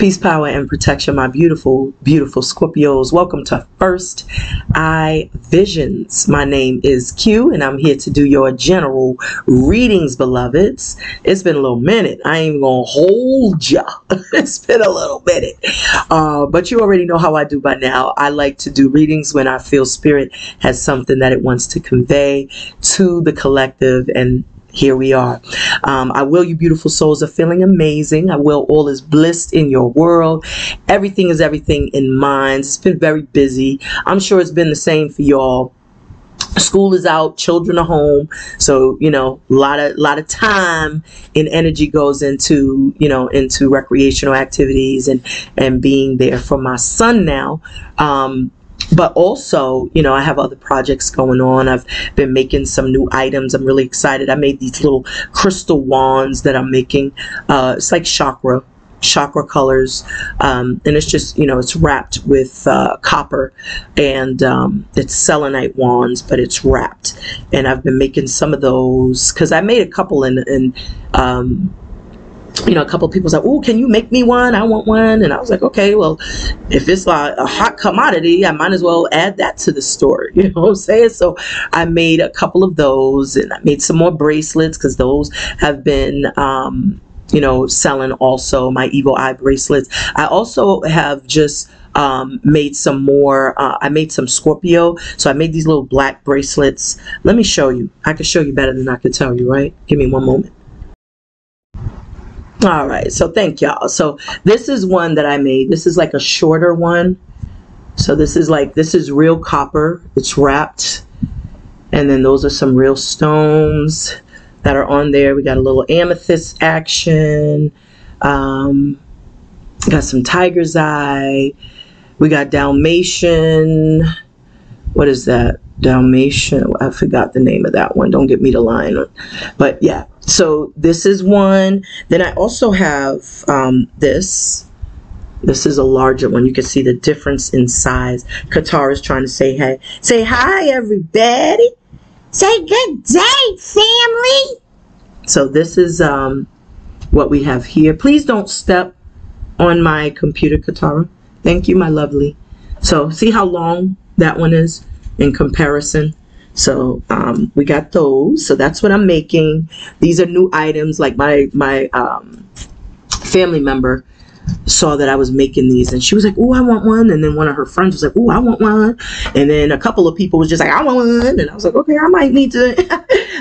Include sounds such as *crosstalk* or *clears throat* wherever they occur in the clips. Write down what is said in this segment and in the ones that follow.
Peace, power, and protection, my beautiful, beautiful Scorpios. Welcome to First Eye Visions. My name is Q, and I'm here to do your general readings, beloveds. It's been a little minute. I ain't gonna hold ya. *laughs* it's been a little minute. Uh, but you already know how I do by now. I like to do readings when I feel spirit has something that it wants to convey to the collective and here we are. Um, I will you beautiful souls are feeling amazing. I will all is bliss in your world. Everything is everything in minds. It's been very busy. I'm sure it's been the same for y'all. School is out, children are home, so you know a lot of lot of time and energy goes into you know into recreational activities and and being there for my son now. Um, but also you know i have other projects going on. I've been making some new items. I'm really excited. I made these little crystal wands that i'm making. Uh, it's like chakra chakra colors. Um, and it's just you know it's wrapped with uh, copper. And um, it's selenite wands but it's wrapped. And I've been making some of those because I made a couple in, in um, you know, a couple people said, "Oh, can you make me one? I want one." And I was like, "Okay, well, if it's a hot commodity, I might as well add that to the store." *laughs* You know what I'm saying? So I made a couple of those, and I made some more bracelets because those have been. Um, you know, selling also my evil eye bracelets. I also have just um, made some more. Uh, I made some Scorpio. So I made these little black bracelets. Let me show you. I can show you better than I could tell you, right? Give me one moment. All right, so thank y'all. So this is one that I made. This is like a shorter one. So this is like, this is real copper. It's wrapped. And then those are some real stones that are on there. We got a little amethyst action. Um, got some tiger's eye. We got Dalmatian. What is that? Dalmatian. I forgot the name of that one. Don't get me to line. But yeah, so this is one. Then I also have um, this. This is a larger one. You can see the difference in size. Katara is trying to say hey. Say hi, everybody. Say good day, family. So this is um, what we have here. Please don't step on my computer, Katara. Thank you, my lovely. So see how long that one is in comparison. So um, we got those. So that's what I'm making. These are new items. Like my my um, family member saw that I was making these and she was like, oh, I want one. And then one of her friends was like, oh, I want one. And then a couple of people was just like, I want one. And I was like, okay, I might need to,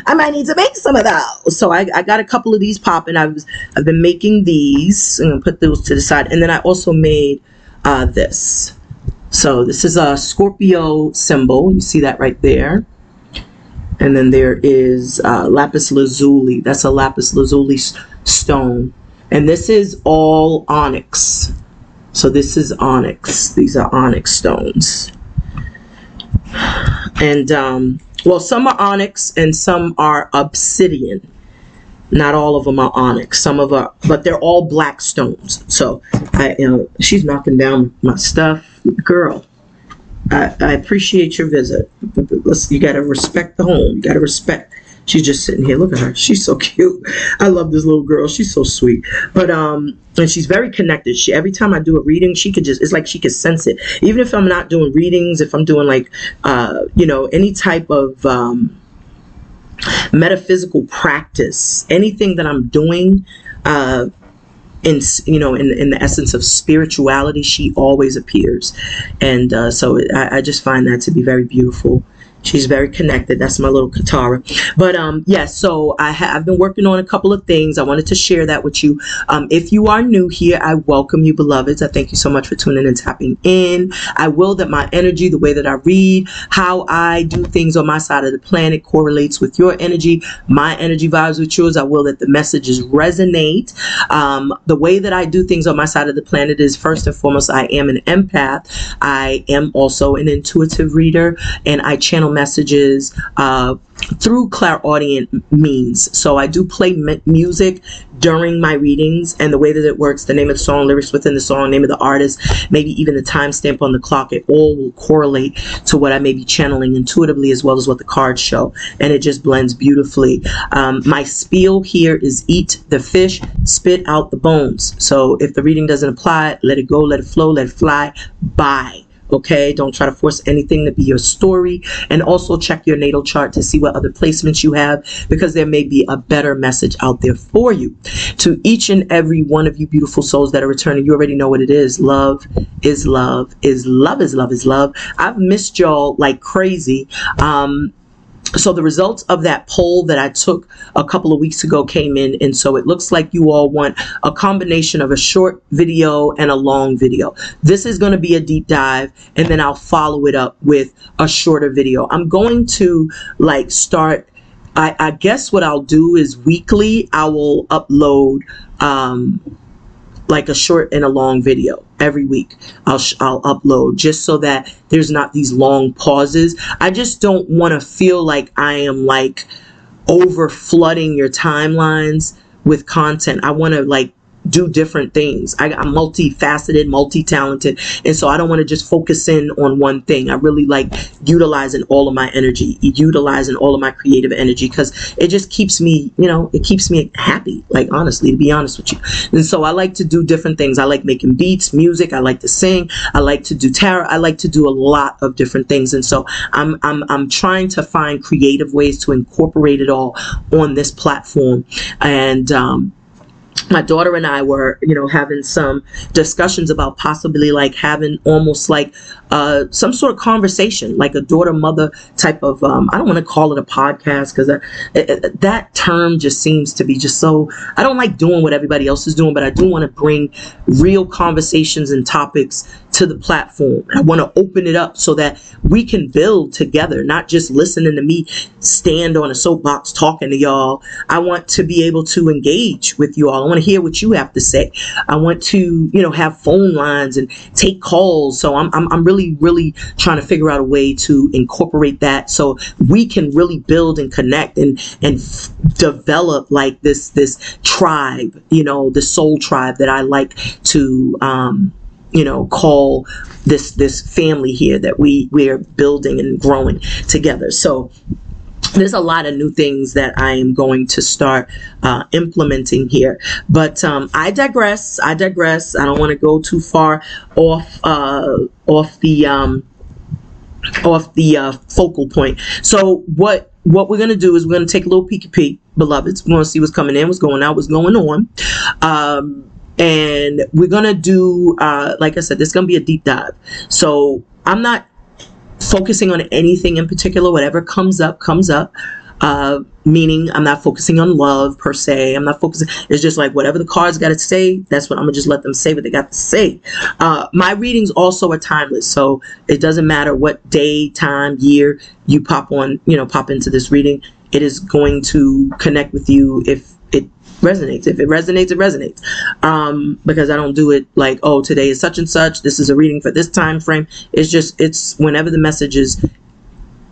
*laughs* I might need to make some of those. So I, I got a couple of these popping. I was, I've been making these. Gonna put those to the side. And then I also made uh, this. So this is a Scorpio symbol. You see that right there. And then there is uh, lapis lazuli. That's a lapis lazuli stone. And this is all onyx. So this is onyx. These are onyx stones. And, um, well, some are onyx and some are obsidian. Not all of them are onyx. Some of them, but they're all black stones. So I, you know, she's knocking down my stuff. Girl, I, I appreciate your visit. You got to respect the home. You got to respect. She's just sitting here. Look at her. She's so *laughs* cute. I love this little girl. She's so sweet. But um, and she's very connected. She every time I do a reading, she could just it's like she could sense it. Even if I'm not doing readings, if I'm doing like uh, you know, any type of um metaphysical practice, anything that I'm doing, uh, in you know in in the essence of spirituality she always appears. And uh, so I, I, just find that to be very beautiful She's very connected. That's my little Katara. But um, yes, yeah, so I have been working on a couple of things. I wanted to share that with you. Um, if you are new here, I welcome you, beloveds. I thank you so much for tuning and tapping in. I will that my energy, the way that I read, how I do things on my side of the planet correlates with your energy. My energy vibes with yours. I will that the messages resonate. Um, the way that I do things on my side of the planet is first and foremost, I am an empath. I am also an intuitive reader, and I channel messages uh, through clairaudient means. So I do play music during my readings, and the way that it works, the name of the song, lyrics within the song, name of the artist, maybe even the timestamp on the clock, it all will correlate to what I may be channeling intuitively as well as what the cards show, and it just blends beautifully. Um, my spiel here is eat the fish, spit out the bones. So if the reading doesn't apply, let it go, let it flow, let it fly. Bye okay? Don't try to force anything to be your story. And also check your natal chart to see what other placements you have because there may be a better message out there for you. To each and every one of you beautiful souls that are returning you already know what it is. Love is love is love is love is love. I've missed y'all like crazy. Um so the results of that poll that I took a couple of weeks ago came in and so it looks like you all want a combination of a short video and a long video. This is going to be a deep dive and then I'll follow it up with a shorter video. I'm going to like start I, I guess what I'll do is weekly I will upload um, like a short and a long video every week. I'll I'll upload just so that there's not these long pauses. I just don't want to feel like I am like over flooding your timelines with content. I want to like do different things. I, am multifaceted, multi-talented, and so I don't want to just focus in on one thing. I really like utilizing all of my energy, utilizing all of my creative energy because it just keeps me, you know, it keeps me happy. Like honestly, to be honest with you, and so I like to do different things. I like making beats, music. I like to sing. I like to do tarot. I like to do a lot of different things, and so I'm I'm I'm trying to find creative ways to incorporate it all on this platform, and um, my daughter and I were, you know, having some discussions about possibly like having almost like uh, some sort of conversation, like a daughter mother type of. Um, I don't want to call it a podcast because that term just seems to be just so. I don't like doing what everybody else is doing, but I do want to bring real conversations and topics to the platform. I want to open it up so that we can build together, not just listening to me stand on a soapbox talking to y'all. I want to be able to engage with you all. Want to hear what you have to say. I want to, you know, have phone lines and take calls. So I'm, I'm, I'm really, really trying to figure out a way to incorporate that so we can really build and connect and, and f- develop like this, this tribe, you know, the soul tribe that I like to, um, you know call this this family here that we we're building and growing together so there's a lot of new things that I am going to start uh, implementing here. But um, I digress. I digress. I don't want to go too far off uh, off the um, off the uh, focal point. So what what we're gonna do is we're gonna take a little peeky peek, beloveds. We're gonna see what's coming in, what's going out, what's going on. Um, and we're gonna do uh, like i said this is gonna be a deep dive so i'm not focusing on anything in particular whatever comes up comes up. Uh, meaning i'm not focusing on love per se. I'm not focusing it's just like whatever the cards got to say that's what i'm gonna just let them say what they got to say. Uh, my readings also are timeless so it doesn't matter what day time year you pop on you know pop into this reading. It is going to connect with you if resonates. If it resonates, it resonates. Um, because I don't do it like, oh, today is such and such. This is a reading for this time frame. It's just it's whenever the messages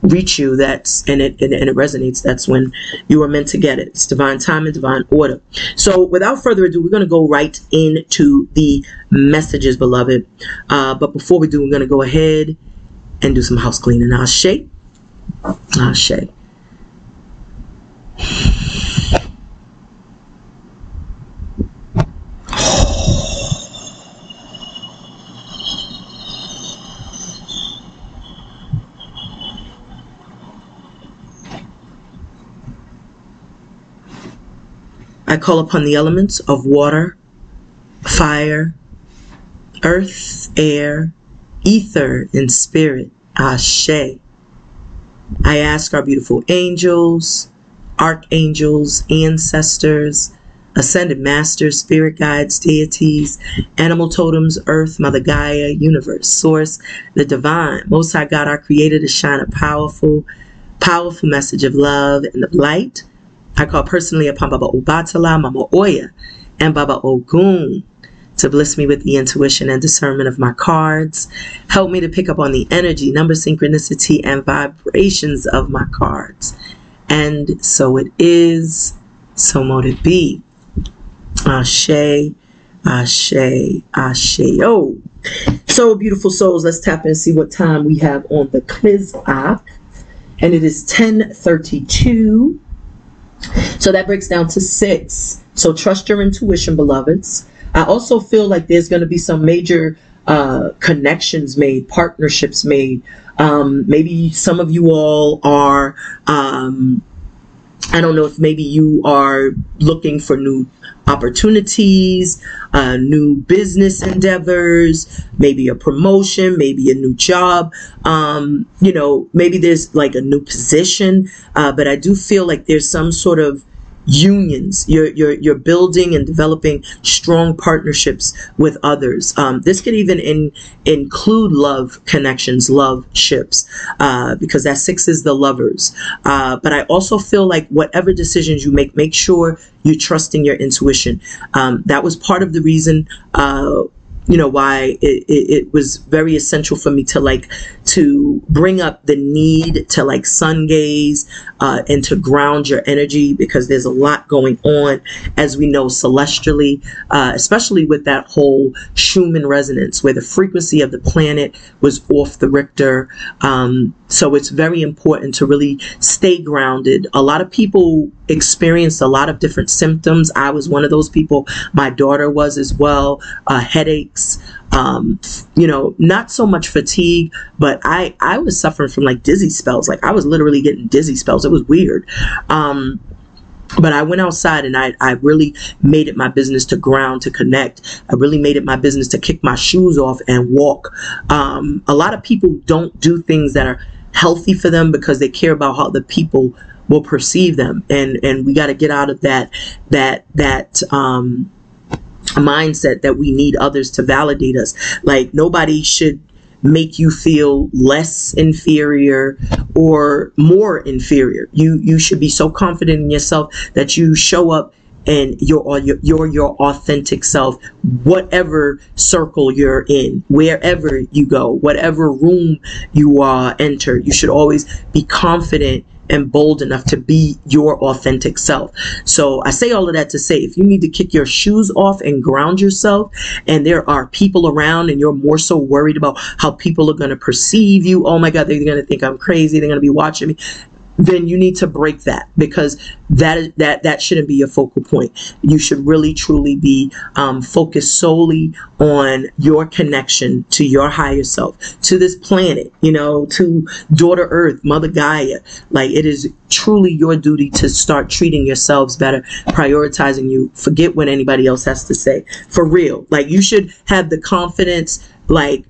reach you that's and it and, and, it resonates that's when you are meant to get it it's divine time and divine order so without further ado we're going to go right into the messages beloved uh, but before we do we're going to go ahead and do some house cleaning i'll shake i'll shake I call upon the elements of water, fire, earth, air, ether, and spirit. Ashe. I ask our beautiful angels, archangels, ancestors, ascended masters, spirit guides, deities, animal totems, earth, Mother Gaia, universe, source, the divine, Most High God, our creator, to shine a powerful, powerful message of love and of light I call personally upon Baba Obatala, Mama Oya, and Baba Ogun to bless me with the intuition and discernment of my cards. Help me to pick up on the energy, number, synchronicity, and vibrations of my cards. And so it is, so mote it be. Ashe, Ashe, Ashe. Oh, so beautiful souls. Let's tap and see what time we have on the Kizak. And it is 1032. So that breaks down to six. So trust your intuition, beloveds. I also feel like there's going to be some major uh, connections made, partnerships made. Um, maybe some of you all are, um, I don't know if maybe you are looking for new opportunities, uh, new business endeavors, maybe a promotion, maybe a new job. Um, you know, maybe there's like a new position, uh, but I do feel like there's some sort of unions. You're, you're, you're building and developing strong partnerships with others. Um, this could even in, include love connections, love ships, uh, because that six is the lovers. Uh, but I also feel like whatever decisions you make, make sure you're trusting your intuition. Um, that was part of the reason uh, you know why it, it, it, was very essential for me to like to bring up the need to like sun gaze uh, and to ground your energy because there's a lot going on as we know celestially uh, especially with that whole schumann resonance where the frequency of the planet was off the richter um, so it's very important to really stay grounded a lot of people experienced a lot of different symptoms i was one of those people my daughter was as well uh, headaches um, you know, not so much fatigue, but I I was suffering from like dizzy spells. Like I was literally getting dizzy spells. It was weird. Um, but I went outside and I, I really made it my business to ground, to connect. I really made it my business to kick my shoes off and walk. Um, a lot of people don't do things that are healthy for them because they care about how the people will perceive them. And, and we got to get out of that, that, that, um, mindset that we need others to validate us. Like nobody should make you feel less inferior or more inferior. You you should be so confident in yourself that you show up and you're your, your authentic self whatever circle you're in wherever you go whatever room you uh, enter you should always be confident and bold enough to be your authentic self. So I say all of that to say if you need to kick your shoes off and ground yourself, and there are people around and you're more so worried about how people are going to perceive you, oh my God, they're going to think I'm crazy, they're going to be watching me then you need to break that because that that that shouldn't be your focal point. You should really truly be um, focused solely on your connection to your higher self, to this planet, you know, to daughter Earth, Mother Gaia. Like it is truly your duty to start treating yourselves better, prioritizing you. Forget what anybody else has to say. For real, like you should have the confidence, like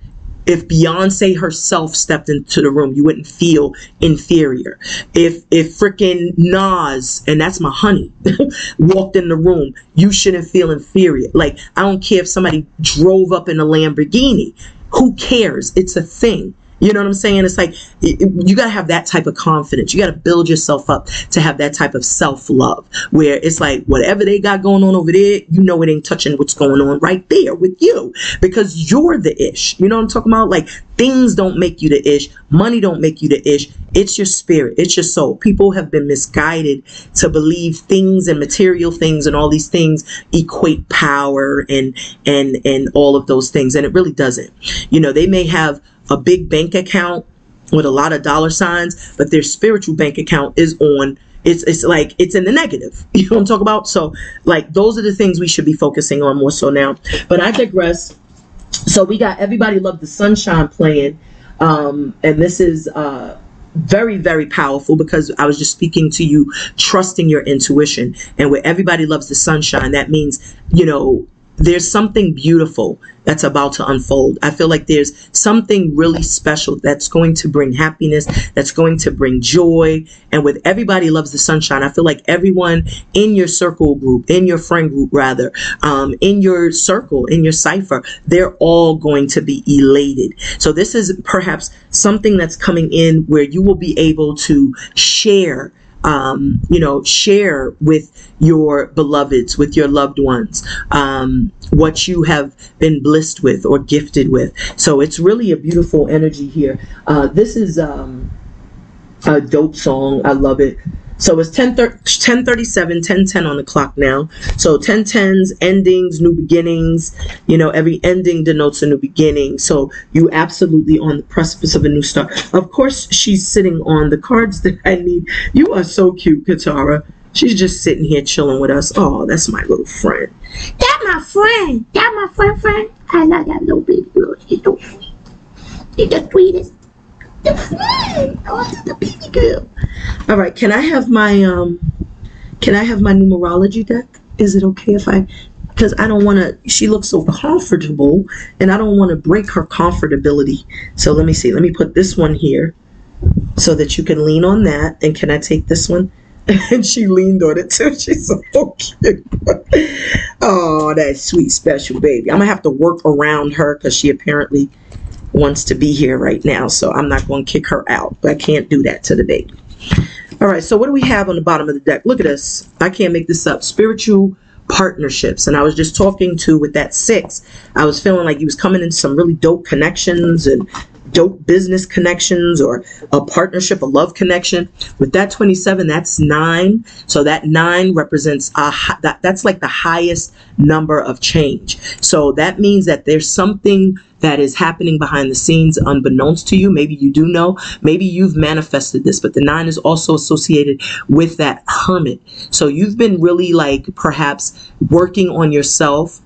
if Beyonce herself stepped into the room, you wouldn't feel inferior. If if freaking Nas, and that's my honey, *laughs* walked in the room, you shouldn't feel inferior. Like I don't care if somebody drove up in a Lamborghini. Who cares? It's a thing. You know what I'm saying? It's like you got to have that type of confidence. You got to build yourself up to have that type of self love where it's like whatever they got going on over there, you know it ain't touching what's going on right there with you because you're the ish. You know what I'm talking about? Like things don't make you the ish, money don't make you the ish. It's your spirit, it's your soul. People have been misguided to believe things and material things and all these things equate power and and and all of those things and it really doesn't. You know, they may have a big bank account with a lot of dollar signs, but their spiritual bank account is on it's it's like it's in the negative. *laughs* You know what I'm talking about? So like those are the things we should be focusing on more so now. But I digress. So we got everybody love the sunshine playing. Um, and this is uh very very powerful because i was just speaking to you trusting your intuition and where everybody loves the sunshine that means you know there's something beautiful that's about to unfold. I feel like there's something really special that's going to bring happiness, that's going to bring joy. And with everybody loves the sunshine, I feel like everyone in your circle group, in your friend group, rather, um, in your circle, in your cipher, they're all going to be elated. So this is perhaps something that's coming in where you will be able to share um, you know, share with your beloveds, with your loved ones, um, what you have been blessed with or gifted with. So it's really a beautiful energy here. Uh, this is um, a dope song. I love it. So it's 10, 1037, 1010 on the clock now. So 1010s, endings, new beginnings. You know, every ending denotes a new beginning. So you absolutely on the precipice of a new start. Of course, she's sitting on the cards that I need. You are so cute, Katara. She's just sitting here chilling with us. Oh, that's my little friend. That my friend. That my friend, friend. I love that little baby girl. She's so sweet. She's the sweetest. Oh, girl. All right, can I have my um can I have my numerology deck? Is it okay if I because I don't want to she looks so comfortable and I don't want to break her comfortability. So let me see. Let me put this one here so that you can lean on that and can I take this one? *laughs* and she leaned on it too. *laughs* She's so cute. *laughs* oh, that sweet special baby. I'm gonna have to work around her because she apparently wants to be here right now. So I'm not going to kick her out. But I can't do that to the baby. All right, so what do we have on the bottom of the deck? Look at this. I can't make this up. Spiritual partnerships. And I was just talking to with that six, I was feeling like he was coming in some really dope connections and dope business connections or a partnership, a love connection. With that 27, that's nine. So that nine represents a that that's like the highest number of change. So that means that there's something that is happening behind the scenes unbeknownst to you. Maybe you do know, maybe you've manifested this, but the nine is also associated with that hermit. So you've been really like perhaps working on yourself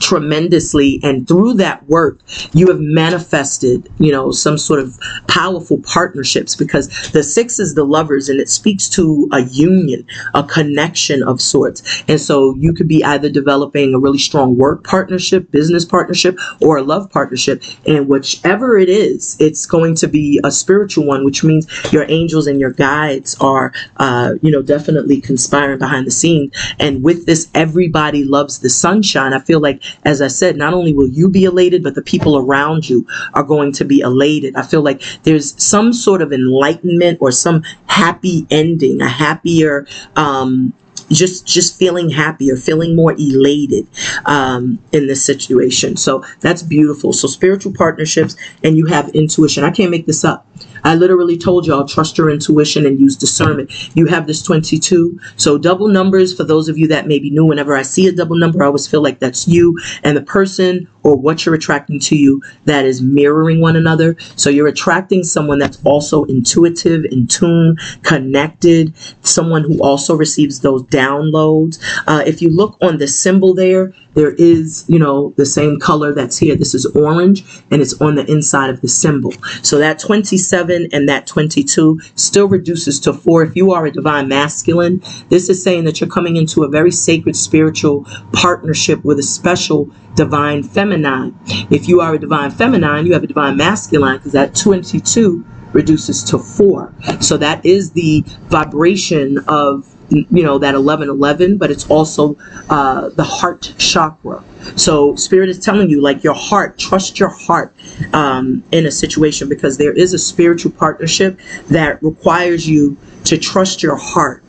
tremendously and through that work you have manifested you know some sort of powerful partnerships because the six is the lovers and it speaks to a union a connection of sorts. And so you could be either developing a really strong work partnership business partnership or a love partnership and whichever it is it's going to be a spiritual one which means your angels and your guides are uh, you know definitely conspiring behind the scenes and with this everybody loves the sunshine. I feel like as I said, not only will you be elated, but the people around you are going to be elated. I feel like there's some sort of enlightenment or some happy ending, a happier, um, just just feeling happier feeling more elated um, in this situation so that's beautiful so spiritual partnerships and you have intuition i can't make this up I literally told y'all trust your intuition and use discernment. You have this 22. So double numbers for those of you that may be new. Whenever I see a double number, I always feel like that's you and the person or what you're attracting to you that is mirroring one another. So you're attracting someone that's also intuitive, in tune, connected, someone who also receives those downloads. Uh, if you look on the symbol there, there is, you know, the same color that's here. This is orange and it's on the inside of the symbol. So that 27 and that 22 still reduces to four. If you are a divine masculine, this is saying that you're coming into a very sacred spiritual partnership with a special divine feminine. If you are a divine feminine, you have a divine masculine because that 22 reduces to four. So that is the vibration of you know that 1111 but it's also uh, the heart chakra. So spirit is telling you like your heart trust your heart um, in a situation because there is a spiritual partnership that requires you to trust your heart.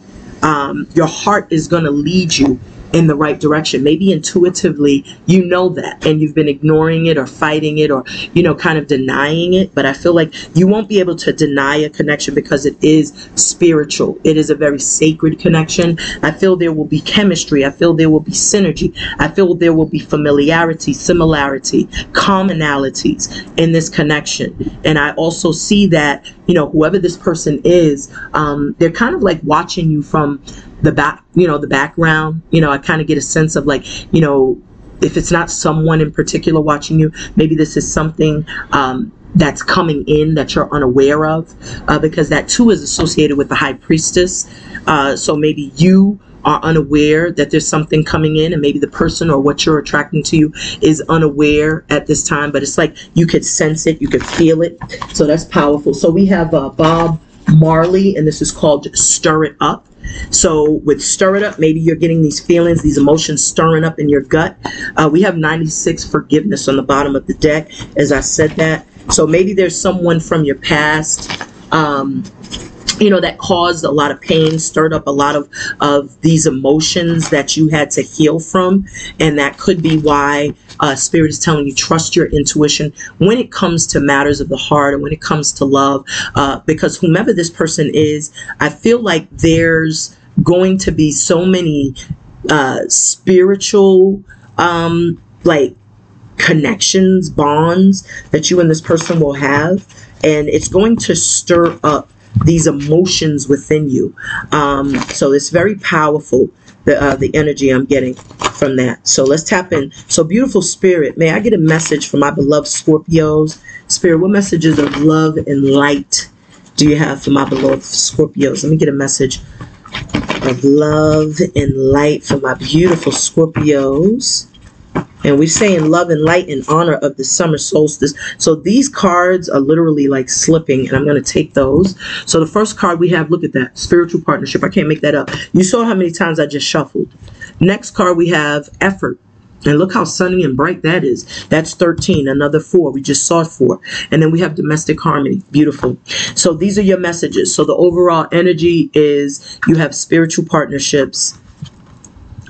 Um, your heart is going to lead you in the right direction. Maybe intuitively you know that and you've been ignoring it or fighting it or, you know, kind of denying it. But I feel like you won't be able to deny a connection because it is spiritual. It is a very sacred connection. I feel there will be chemistry. I feel there will be synergy. I feel there will be familiarity, similarity, commonalities in this connection. And I also see that, you know, whoever this person is, um, they're kind of like watching you from the back, you know, the background. You know, I kind of get a sense of like, you know, if it's not someone in particular watching you, maybe this is something um, that's coming in that you're unaware of, uh, because that too is associated with the high priestess. Uh, so maybe you are unaware that there's something coming in, and maybe the person or what you're attracting to you is unaware at this time, but it's like you could sense it, you could feel it. So that's powerful. So we have uh, Bob Marley, and this is called Stir It Up. So with stir it up, maybe you're getting these feelings, these emotions stirring up in your gut. Uh, we have 96 forgiveness on the bottom of the deck, as I said that. So maybe there's someone from your past um, you know that caused a lot of pain stirred up a lot of of these emotions that you had to heal from. And that could be why uh, spirit is telling you trust your intuition when it comes to matters of the heart and when it comes to love. Uh, because whomever this person is i feel like there's going to be so many uh, spiritual um, like connections bonds that you and this person will have. And it's going to stir up these emotions within you. Um, so it's very powerful, the, uh, the energy I'm getting from that. So let's tap in. So beautiful spirit, may I get a message from my beloved Scorpios? Spirit, what messages of love and light do you have for my beloved Scorpios? Let me get a message of love and light for my beautiful Scorpios. And we're saying love and light in honor of the summer solstice. So these cards are literally like slipping, and I'm going to take those. So the first card we have, look at that, spiritual partnership. I can't make that up. You saw how many times I just shuffled. Next card we have effort. And look how sunny and bright that is. That's 13, another four. We just saw four. And then we have domestic harmony. Beautiful. So these are your messages. So the overall energy is you have spiritual partnerships.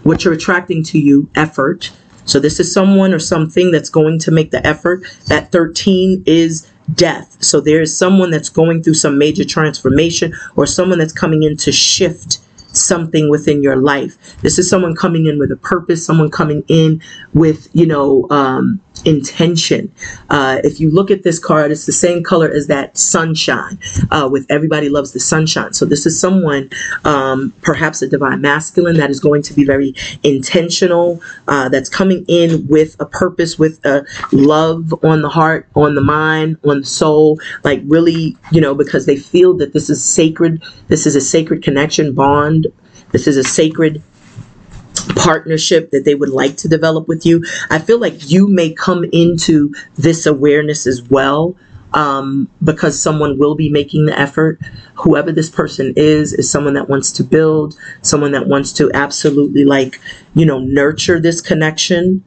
What you're attracting to you, effort so this is someone or something that's going to make the effort. That 13 is death. So there is someone that's going through some major transformation or someone that's coming in to shift something within your life. This is someone coming in with a purpose, someone coming in with, you know, um, intention. Uh, if you look at this card, it's the same color as that sunshine uh, with everybody loves the sunshine. So this is someone, um, perhaps a divine masculine that is going to be very intentional, uh, that's coming in with a purpose, with a love on the heart, on the mind, on the soul, like really, you know, because they feel that this is sacred. This is a sacred connection bond. This is a sacred partnership that they would like to develop with you. I feel like you may come into this awareness as well um, because someone will be making the effort. Whoever this person is, is someone that wants to build, someone that wants to absolutely like, you know, nurture this connection.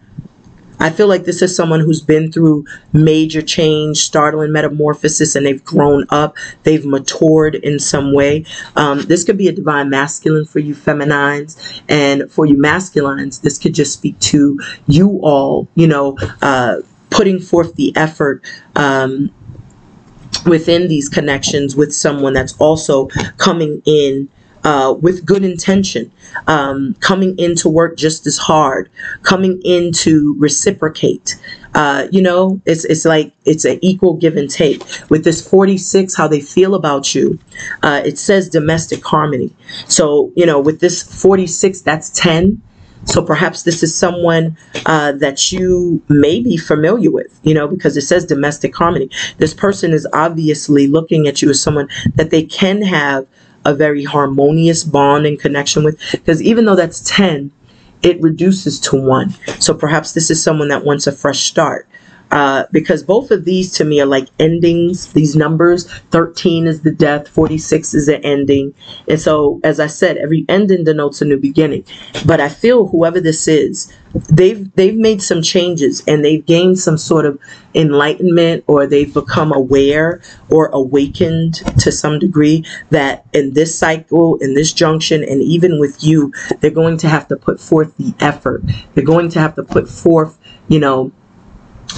I feel like this is someone who's been through major change, startling metamorphosis, and they've grown up. They've matured in some way. Um, this could be a divine masculine for you feminines. And for you masculines, this could just speak to you all, you know, uh, putting forth the effort um, within these connections with someone that's also coming in uh, with good intention, um, coming into work just as hard, coming in to reciprocate. Uh, you know, it's it's like it's an equal give and take. With this 46, how they feel about you, uh, it says domestic harmony. So you know, with this 46, that's 10. So perhaps this is someone uh, that you may be familiar with, you know, because it says domestic harmony. This person is obviously looking at you as someone that they can have a very harmonious bond and connection with. Because even though that's 10, it reduces to one. So perhaps this is someone that wants a fresh start. Uh, because both of these to me are like endings, these numbers. 13 is the death, 46 is the ending. And so, as I said, every ending denotes a new beginning. But I feel whoever this is, they've they've made some changes and they've gained some sort of enlightenment or they've become aware or awakened to some degree that in this cycle in this junction and even with you they're going to have to put forth the effort they're going to have to put forth you know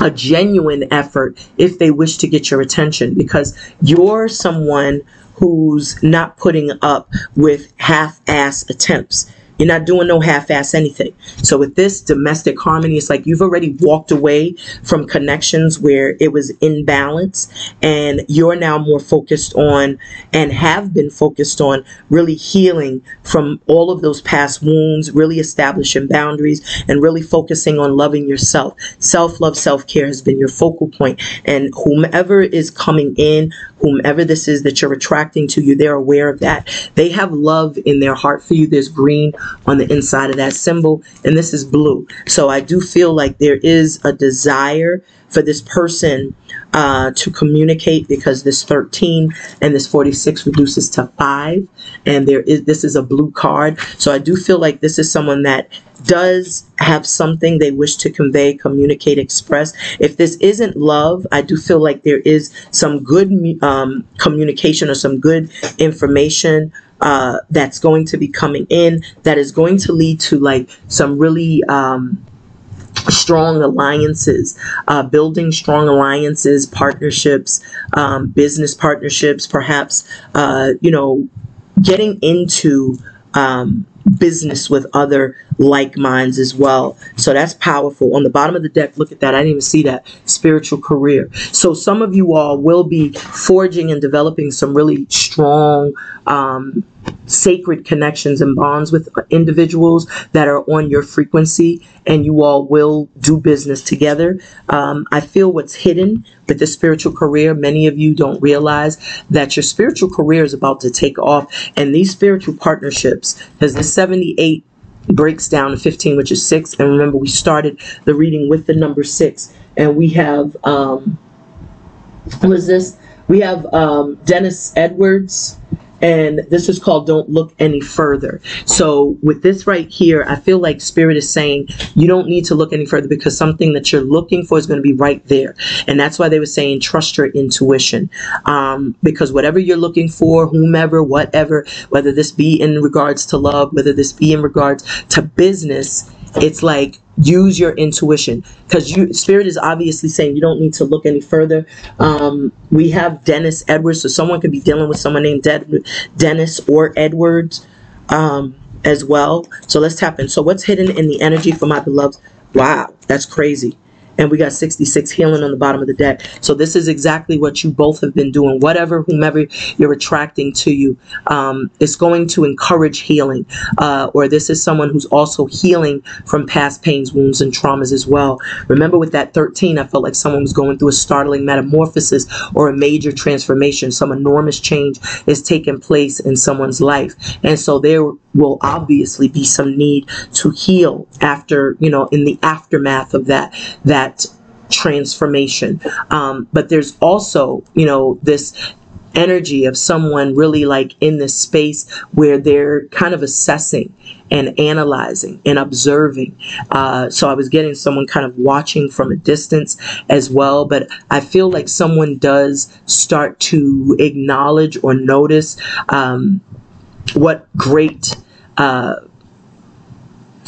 a genuine effort if they wish to get your attention because you're someone who's not putting up with half-ass attempts you're not doing no half-ass anything. So with this domestic harmony, it's like you've already walked away from connections where it was in balance and you're now more focused on and have been focused on really healing from all of those past wounds, really establishing boundaries and really focusing on loving yourself. Self-love, self-care has been your focal point. And whomever is coming in, whomever this is that you're attracting to you, they're aware of that. They have love in their heart for you. There's green on the inside of that symbol. And this is blue. So I do feel like there is a desire for this person uh, to communicate because this 13 and this 46 reduces to 5 and there is this is a blue card so I do feel like this is someone that does have something they wish to convey communicate express if this isn't love I do feel like there is some good um, communication or some good information uh, that's going to be coming in that is going to lead to like some really um, strong alliances, uh, building strong alliances, partnerships, um, business partnerships, perhaps, uh, you know, getting into um, business with other like minds as well. So that's powerful. On the bottom of the deck, look at that. I didn't even see that. Spiritual career. So some of you all will be forging and developing some really strong um, sacred connections and bonds with individuals that are on your frequency and you all will do business together. Um, I feel what's hidden with the spiritual career, many of you don't realize that your spiritual career is about to take off and these spiritual partnerships, because the 78 breaks down to 15, which is six. And remember, we started the reading with the number six and we have, um, what is this? We have um, Dennis Edwards, and this is called Don't Look Any Further. So with this right here, I feel like Spirit is saying you don't need to look any further because something that you're looking for is going to be right there. And that's why they were saying trust your intuition. Um, because whatever you're looking for, whomever, whatever, whether this be in regards to love, whether this be in regards to business, it's like use your intuition. Because you spirit is obviously saying you don't need to look any further. Um, we have dennis edwards so someone could be dealing with someone named De- dennis or edwards um, as well. So let's tap in. So what's hidden in the energy for my beloved? Wow that's crazy and we got 66 healing on the bottom of the deck. So this is exactly what you both have been doing. Whatever, whomever you're attracting to you, um, it's going to encourage healing. Uh, or this is someone who's also healing from past pains, wounds, and traumas as well. Remember with that 13, I felt like someone was going through a startling metamorphosis or a major transformation. Some enormous change is taking place in someone's life. And so there will obviously be some need to heal after, you know, in the aftermath of that, that transformation. Um, but there's also, you know, this energy of someone really like in this space where they're kind of assessing and analyzing and observing. Uh, so I was getting someone kind of watching from a distance as well, but I feel like someone does start to acknowledge or notice um, what great uh,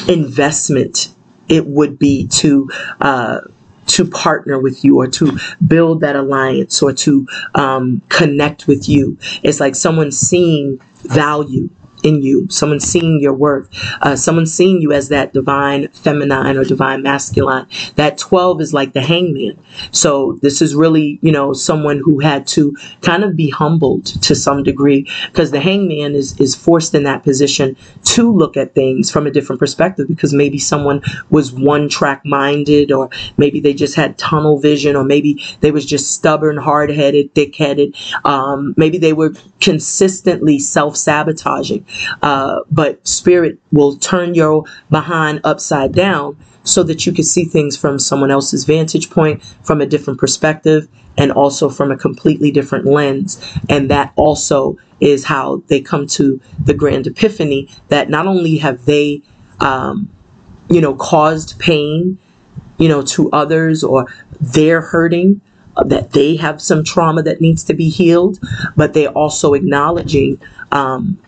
investment it would be to uh, to partner with you or to build that alliance or to um, connect with you. It's like someone seeing value in you, someone seeing your worth, uh, someone seeing you as that divine feminine or divine masculine. That 12 is like the hangman. So this is really, you know, someone who had to kind of be humbled to some degree because the hangman is, is forced in that position to look at things from a different perspective because maybe someone was one track minded or maybe they just had tunnel vision or maybe they was just stubborn, hard headed, thick headed. Um, maybe they were consistently self sabotaging. Uh, but spirit will turn your behind upside down so that you can see things from someone else's vantage point, from a different perspective, and also from a completely different lens. And that also is how they come to the grand epiphany that not only have they, um, you know, caused pain, you know, to others or they're hurting, uh, that they have some trauma that needs to be healed, but they're also acknowledging um,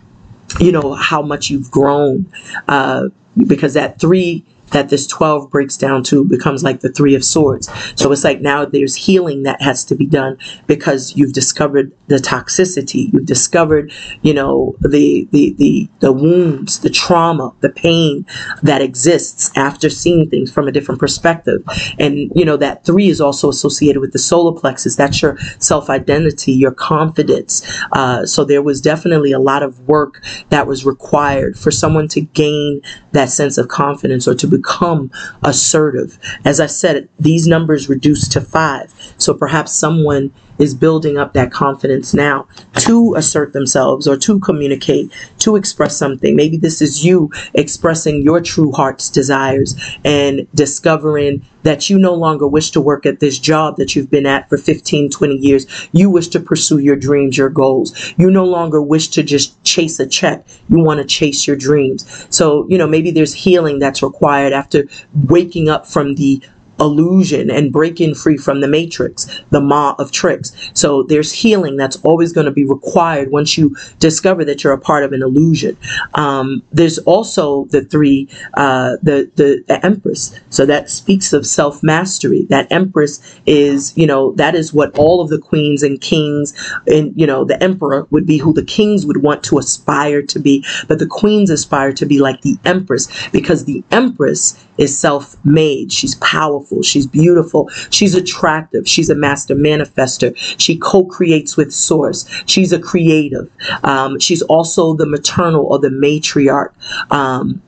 you know how much you've grown uh, because that three that this 12 breaks down to becomes like the three of swords. So it's like now there's healing that has to be done because you've discovered the toxicity. You've discovered you know the the the, the wounds the trauma the pain that exists after seeing things from a different perspective. And you know that three is also associated with the solar plexus. That's your self-identity your confidence. Uh, so there was definitely a lot of work that was required for someone to gain that sense of confidence or to become assertive. As I said, these numbers reduce to five. So perhaps someone is building up that confidence now to assert themselves or to communicate, to express something. Maybe this is you expressing your true heart's desires and discovering that you no longer wish to work at this job that you've been at for 15, 20 years. You wish to pursue your dreams, your goals. You no longer wish to just chase a check. You want to chase your dreams. So, you know, maybe there's healing that's required after waking up from the illusion and breaking free from the matrix, the ma of tricks. So there's healing that's always going to be required once you discover that you're a part of an illusion. Um, there's also the three, uh, the, the the Empress. So that speaks of self mastery. That Empress is, you know, that is what all of the queens and kings, and you know, the Emperor would be who the kings would want to aspire to be, but the queens aspire to be like the Empress because the Empress is self made. She's powerful. She's beautiful. She's attractive. She's a master manifester. She co creates with Source. She's a creative. Um, she's also the maternal or the matriarch. Um,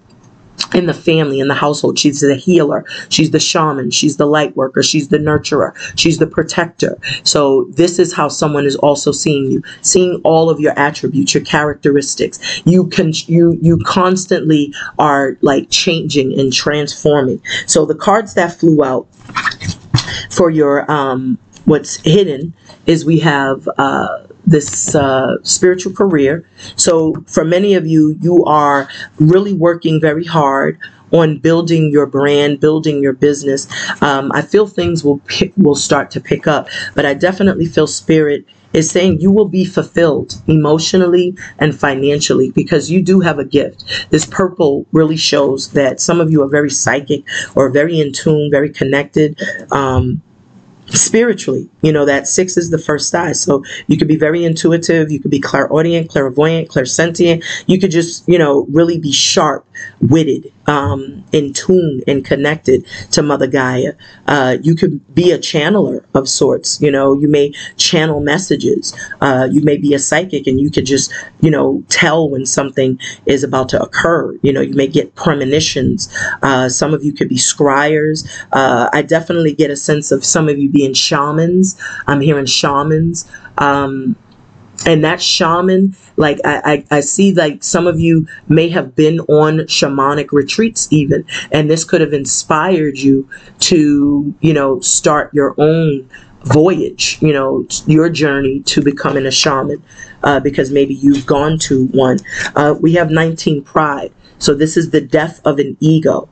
in the family, in the household. She's the healer. She's the shaman. She's the light worker. She's the nurturer. She's the protector. So this is how someone is also seeing you, seeing all of your attributes, your characteristics. You can you you constantly are like changing and transforming. So the cards that flew out for your um what's hidden is we have uh this uh, spiritual career. So, for many of you, you are really working very hard on building your brand, building your business. Um, I feel things will pick, will start to pick up, but I definitely feel spirit is saying you will be fulfilled emotionally and financially because you do have a gift. This purple really shows that some of you are very psychic or very in tune, very connected. Um, spiritually. You know, that six is the first size. So you could be very intuitive. You could be clairaudient, clairvoyant, clairsentient. You could just, you know, really be sharp witted, um, in tune and connected to Mother Gaia. Uh, you could be a channeler of sorts. You know, you may channel messages. Uh, you may be a psychic and you could just, you know, tell when something is about to occur. You know, you may get premonitions. Uh, some of you could be scryers. Uh, I definitely get a sense of some of you being shamans. I'm hearing shamans. Um, and that shaman like I, I, I see like some of you may have been on shamanic retreats even and this could have inspired you to you know start your own voyage you know your journey to becoming a shaman uh, because maybe you've gone to one. Uh, we have 19 pride. So this is the death of an ego.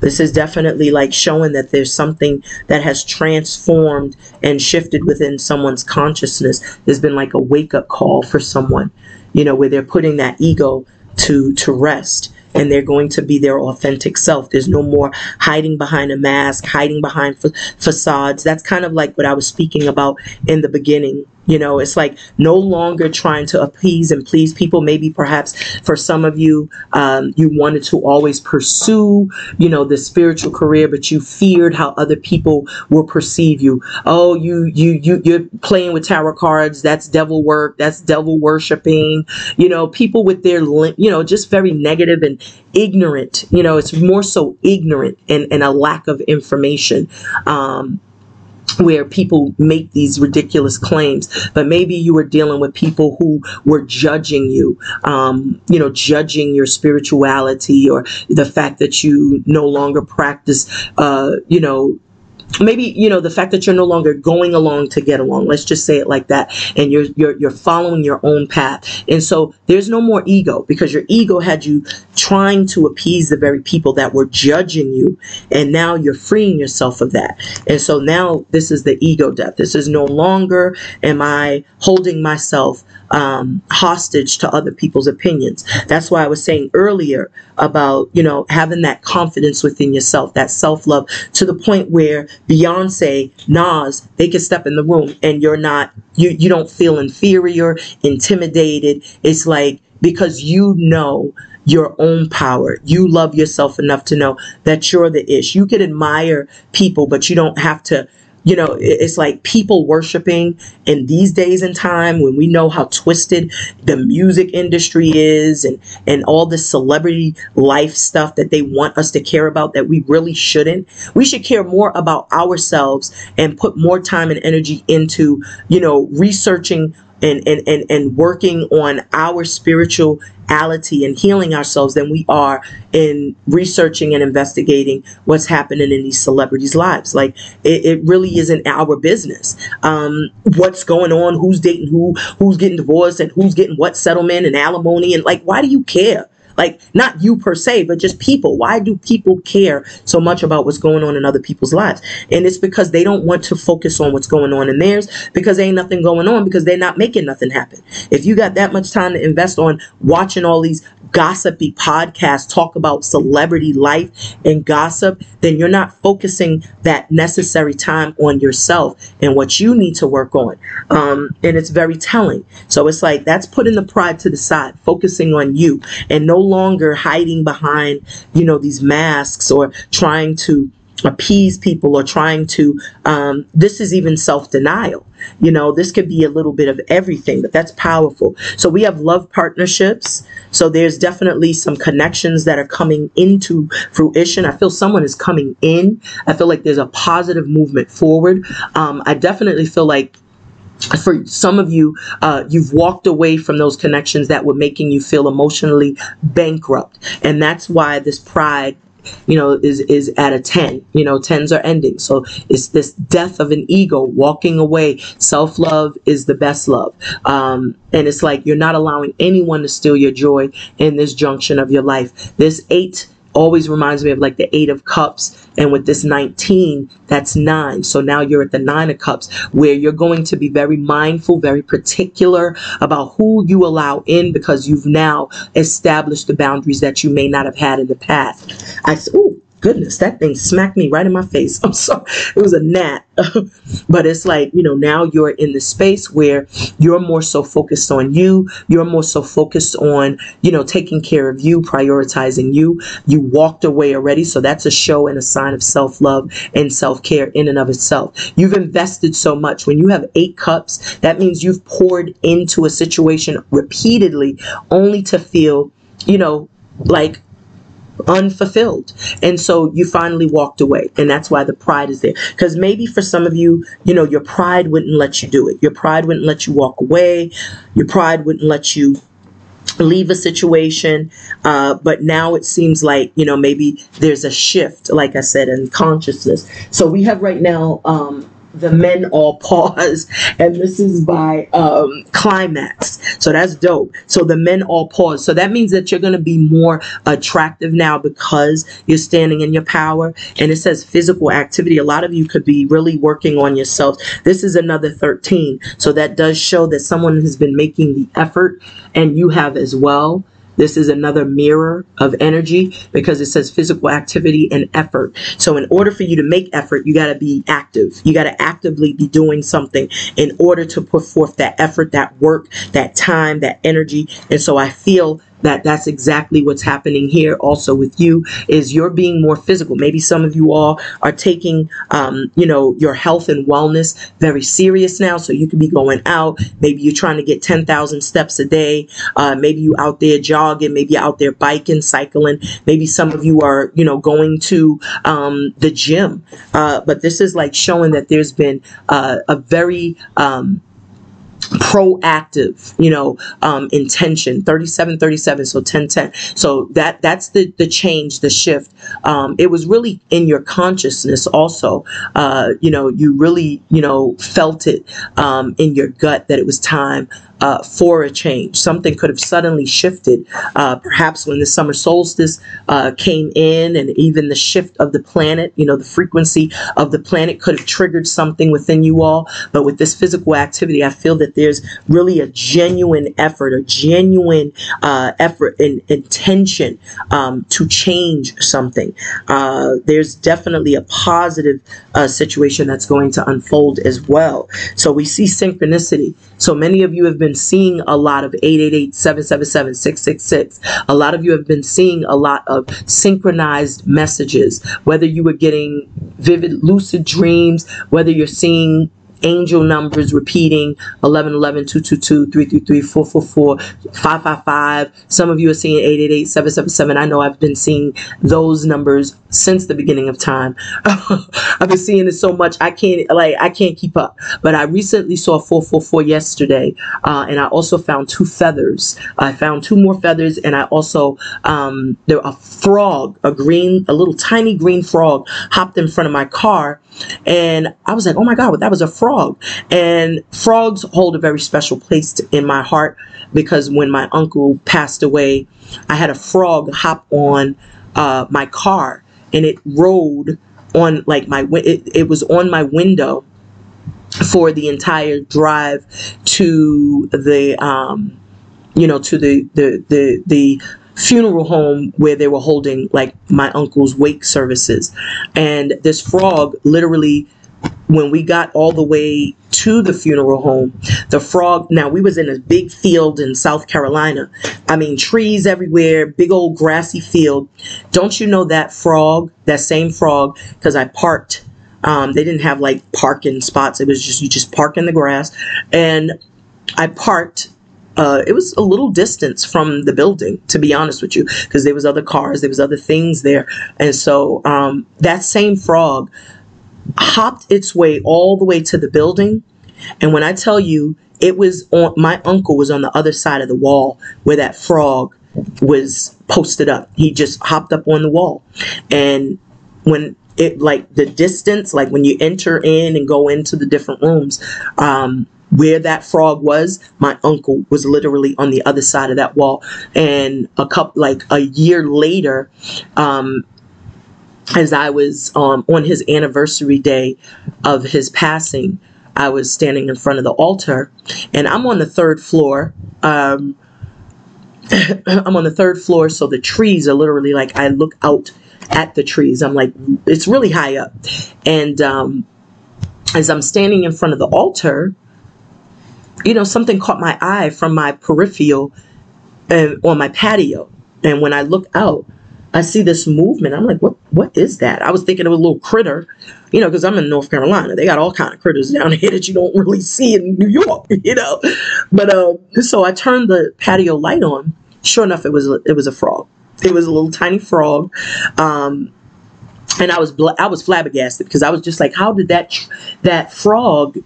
This is definitely like showing that there's something that has transformed and shifted within someone's consciousness. There's been like a wake up call for someone, you know, where they're putting that ego to to rest and they're going to be their authentic self. There's no more hiding behind a mask, hiding behind fa- facades. That's kind of like what I was speaking about in the beginning you know, it's like no longer trying to appease and please people. Maybe perhaps for some of you, um, you wanted to always pursue, you know, the spiritual career, but you feared how other people will perceive you. Oh, you, you, you, you're playing with tarot cards. That's devil work. That's devil worshiping. You know, people with their, you know, just very negative and ignorant. You know, it's more so ignorant and, and a lack of information. Um, where people make these ridiculous claims. But maybe you were dealing with people who were judging you um, you know judging your spirituality or the fact that you no longer practice uh, you know maybe you know the fact that you're no longer going along to get along let's just say it like that and you're you're you're following your own path. And so there's no more ego because your ego had you trying to appease the very people that were judging you and now you're freeing yourself of that. And so now this is the ego death. This is no longer am i holding myself um, hostage to other people's opinions. That's why I was saying earlier about, you know, having that confidence within yourself, that self love to the point where Beyonce, Nas, they can step in the room and you're not, you, you don't feel inferior, intimidated. It's like, because you know your own power. You love yourself enough to know that you're the ish. You can admire people, but you don't have to you know, it's like people worshiping in these days and time when we know how twisted the music industry is and, and all the celebrity life stuff that they want us to care about that we really shouldn't. We should care more about ourselves and put more time and energy into, you know, researching and, and, and, and working on our spirituality and healing ourselves than we are in researching and investigating what's happening in these celebrities' lives. Like it, it really isn't our business. Um, what's going on, who's dating who, who's getting divorced and who's getting what settlement and alimony and like why do you care? Like, not you per se, but just people. Why do people care so much about what's going on in other people's lives? And it's because they don't want to focus on what's going on in theirs because there ain't nothing going on because they're not making nothing happen. If you got that much time to invest on watching all these gossipy podcasts talk about celebrity life and gossip, then you're not focusing that necessary time on yourself and what you need to work on. Um, and it's very telling. So it's like that's putting the pride to the side, focusing on you and no longer hiding behind, you know, these masks or trying to appease people or trying to um, this is even self-denial. You know this could be a little bit of everything but that's powerful. So we have love partnerships. So there's definitely some connections that are coming into fruition. I feel someone is coming in. I feel like there's a positive movement forward. Um, i definitely feel like for some of you, uh, you've walked away from those connections that were making you feel emotionally bankrupt. And that's why this pride you know is is at a 10 you know 10s are ending. So it's this death of an ego walking away. Self-love is the best love. Um, and it's like you're not allowing anyone to steal your joy in this junction of your life. This eight always reminds me of like the eight of cups and with this 19 that's nine. So now you're at the nine of cups where you're going to be very mindful very particular about who you allow in because you've now established the boundaries that you may not have had in the past. I oh goodness, that thing smacked me right in my face. *laughs* I'm sorry. It was a gnat. *laughs* but it's like, you know, now you're in the space where you're more so focused on you. You're more so focused on, you know, taking care of you, prioritizing you. You walked away already. So that's a show and a sign of self love and self care in and of itself. You've invested so much. When you have eight cups, that means you've poured into a situation repeatedly only to feel, you know, like unfulfilled. And so you finally walked away. And that's why the pride is there. Because maybe for some of you, you know, your pride wouldn't let you do it. Your pride wouldn't let you walk away. Your pride wouldn't let you leave a situation uh, but now it seems like you know maybe there's a shift like i said in consciousness so we have right now um, the men all pause and this is by um, Klymaxx. So that's dope. So the men all pause so that means that you're going to be more attractive now because you're standing in your power. And it says physical activity. A lot of you could be really working on yourself. This is another 13 so that does show that someone has been making the effort and you have as well this is another mirror of energy because it says physical activity and effort. So in order for you to make effort, you got to be active. You got to actively be doing something in order to put forth that effort, that work, that time, that energy. And so I feel that that's exactly what's happening here also with you is you're being more physical. Maybe some of you all are taking um, you know your health and wellness very serious now so you could be going out. Maybe you're trying to get 10,000 steps a day. Uh, maybe you out there jogging maybe you're out there biking cycling. Maybe some of you are you know going to um, the gym. Uh, but this is like showing that there's been uh, a very um, proactive you know um intention. 37 37 so 10 10 so that that's the the change the shift. Um it was really in your consciousness also uh you know you really you know felt it um in your gut that it was time uh, for a change. Something could have suddenly shifted, uh, perhaps when the summer solstice uh, came in, and even the shift of the planet, you know, the frequency of the planet could have triggered something within you all. But with this physical activity, I feel that there's really a genuine effort, a genuine uh, effort and intention um, to change something. Uh, there's definitely a positive uh, situation that's going to unfold as well. So we see synchronicity. So many of you have been been seeing a lot of 888-777-666. A lot of you have been seeing a lot of synchronized messages, whether you were getting vivid lucid dreams, whether you're seeing angel numbers repeating 11 11 222 333 444 555 some of you are seeing 888 777 i know i've been seeing those numbers since the beginning of time. *laughs* I've been seeing it so much i can't like i can't keep up. But i recently saw 444 yesterday uh, and i also found two feathers. I found two more feathers and i also um, there a frog a green a little tiny green frog hopped in front of my car and i was like oh my god that was a frog frog. And frogs hold a very special place to, in my heart because when my uncle passed away, I had a frog hop on uh, my car and it rode on like my it, it was on my window for the entire drive to the um you know to the the the the funeral home where they were holding like my uncle's wake services and this frog literally when we got all the way to the funeral home the frog now we was in a big field in south carolina. I mean trees everywhere big old grassy field. Don't you know that frog that same frog because i parked um, they didn't have like parking spots. It was just you just park in the grass. And i parked uh, it was a little distance from the building, to be honest with you, because there was other cars, there was other things there, and so um, that same frog hopped its way all the way to the building. And when I tell you, it was on my uncle was on the other side of the wall where that frog was posted up. He just hopped up on the wall. And when it like the distance, like when you enter in and go into the different rooms, um, where that frog was, my uncle was literally on the other side of that wall. And a couple, like a year later, um, as I was um, on his anniversary day of his passing, I was standing in front of the altar, and I'm on the third floor. Um, *clears throat* I'm on the third floor, so the trees are literally like I look out at the trees. I'm like, it's really high up, and um, as I'm standing in front of the altar, you know, something caught my eye from my peripheral and on my patio, and when I look out, I see this movement. I'm like, what what is that? I was thinking of a little critter, you know, because I'm in North Carolina. They got all kind of critters down *laughs* here that you don't really see in New York, *laughs* you know. But uh, so I turned the patio light on. Sure enough, it was it was a frog. It was a little tiny frog. Um, and I was I was flabbergasted because I was just like, how did that that frog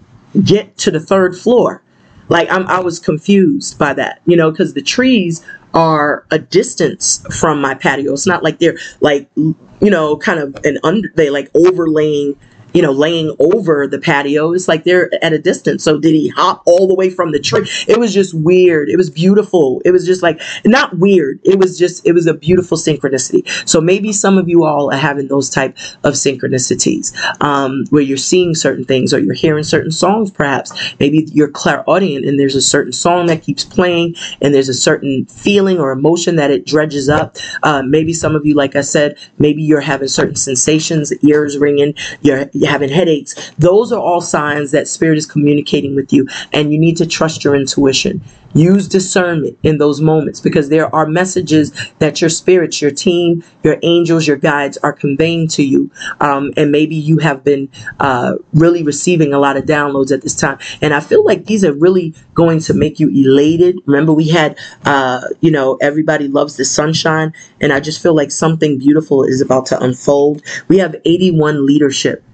get to the third floor? Like I'm, I was confused by that, you know, because the trees are a distance from my patio. It's not like they're like, you know, kind of an under, they like overlaying you know, laying over the patio. It's like they're at a distance. So did he hop all the way from the tree? It was just weird. It was beautiful. It was just like not weird. It was just it was a beautiful synchronicity. So maybe some of you all are having those type of synchronicities um, where you're seeing certain things or you're hearing certain songs. Perhaps maybe you're clairaudient and there's a certain song that keeps playing and there's a certain feeling or emotion that it dredges up. Uh, maybe some of you, like I said, maybe you're having certain sensations, ears ringing. You're having headaches. Those are all signs that spirit is communicating with you and you need to trust your intuition. Use discernment in those moments because there are messages that your spirits, your team, your angels, your guides are conveying to you. Um, and maybe you have been uh, really receiving a lot of downloads at this time. And I feel like these are really going to make you elated. Remember, we had, uh, you know, everybody loves the sunshine. And I just feel like something beautiful is about to unfold. We have 81 leadership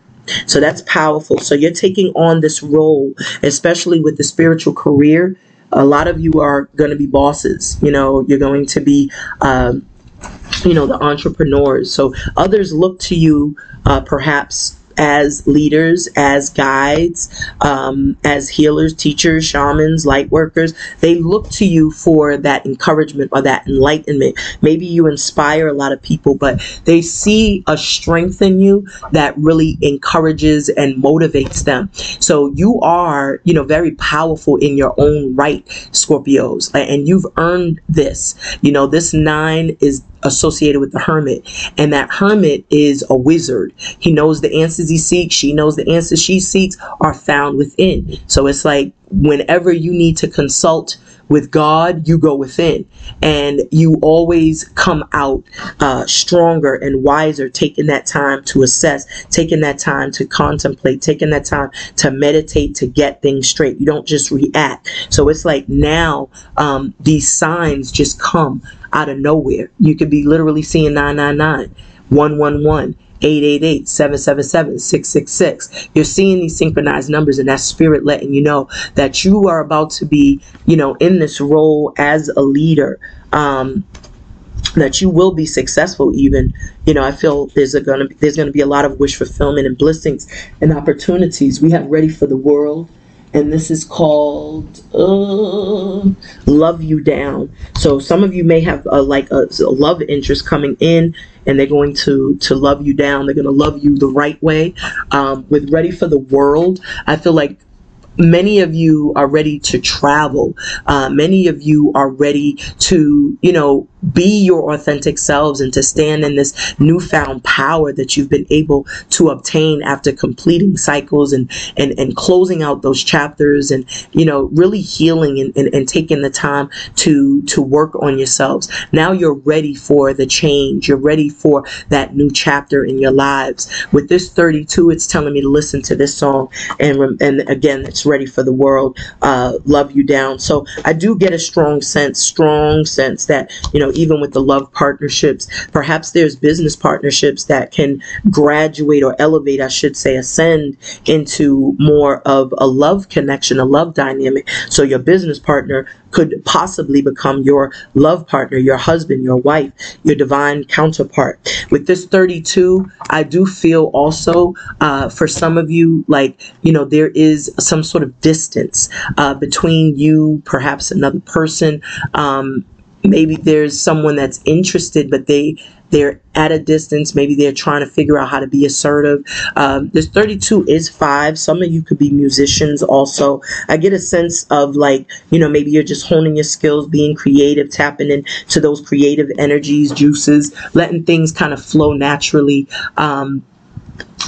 so that's powerful. So you're taking on this role, especially with the spiritual career. A lot of you are going to be bosses. You know, you're going to be, um, you know, the entrepreneurs. So others look to you, uh, perhaps as leaders, as guides, um, as healers, teachers, shamans, light workers. They look to you for that encouragement or that enlightenment. Maybe you inspire a lot of people, but they see a strength in you that really encourages and motivates them. So you are, you know, very powerful in your own right, Scorpios, and you've earned this. You know, this nine is associated with the hermit. And that hermit is a wizard. He knows the answers he seeks. She knows the answers she seeks are found within. So it's like whenever you need to consult with God, you go within, and you always come out uh, stronger and wiser, taking that time to assess, taking that time to contemplate, taking that time to meditate to get things straight. You don't just react. So it's like now um, these signs just come out of nowhere. You could be literally seeing 999, 111. 888 777 666. You're seeing these synchronized numbers, and that spirit letting you know that you are about to be, you know, in this role as a leader. Um, that you will be successful even you know i feel there's a gonna be there's gonna be a lot of wish fulfillment and blessings and opportunities we have ready for the world and this is called uh, love you down so some of you may have a, like a, a love interest coming in and they're going to to love you down. They're going to love you the right way. Um, with ready for the world i feel like many of you are ready to travel. Uh, many of you are ready to you know be your authentic selves and to stand in this newfound power that you've been able to obtain after completing cycles and and, and closing out those chapters and you know really healing and, and, and taking the time to to work on yourselves. Now you're ready for the change. You're ready for that new chapter in your lives. With this 32 it's telling me to listen to this song and and again it's ready for the world uh, love you down. So i do get a strong sense strong sense that you know even with the love partnerships. Perhaps there's business partnerships that can graduate or elevate, I should say, ascend into more of a love connection, a love dynamic. So your business partner could possibly become your love partner, your husband, your wife, your divine counterpart. With this 32, I do feel also uh, for some of you, like, you know, there is some sort of distance uh, between you, perhaps another person. Um, maybe there's someone that's interested but they they're at a distance. Maybe they're trying to figure out how to be assertive. Um, this 32 is five. Some of you could be musicians also. I get a sense of like you know maybe you're just honing your skills being creative tapping into those creative energies juices letting things kind of flow naturally. Um,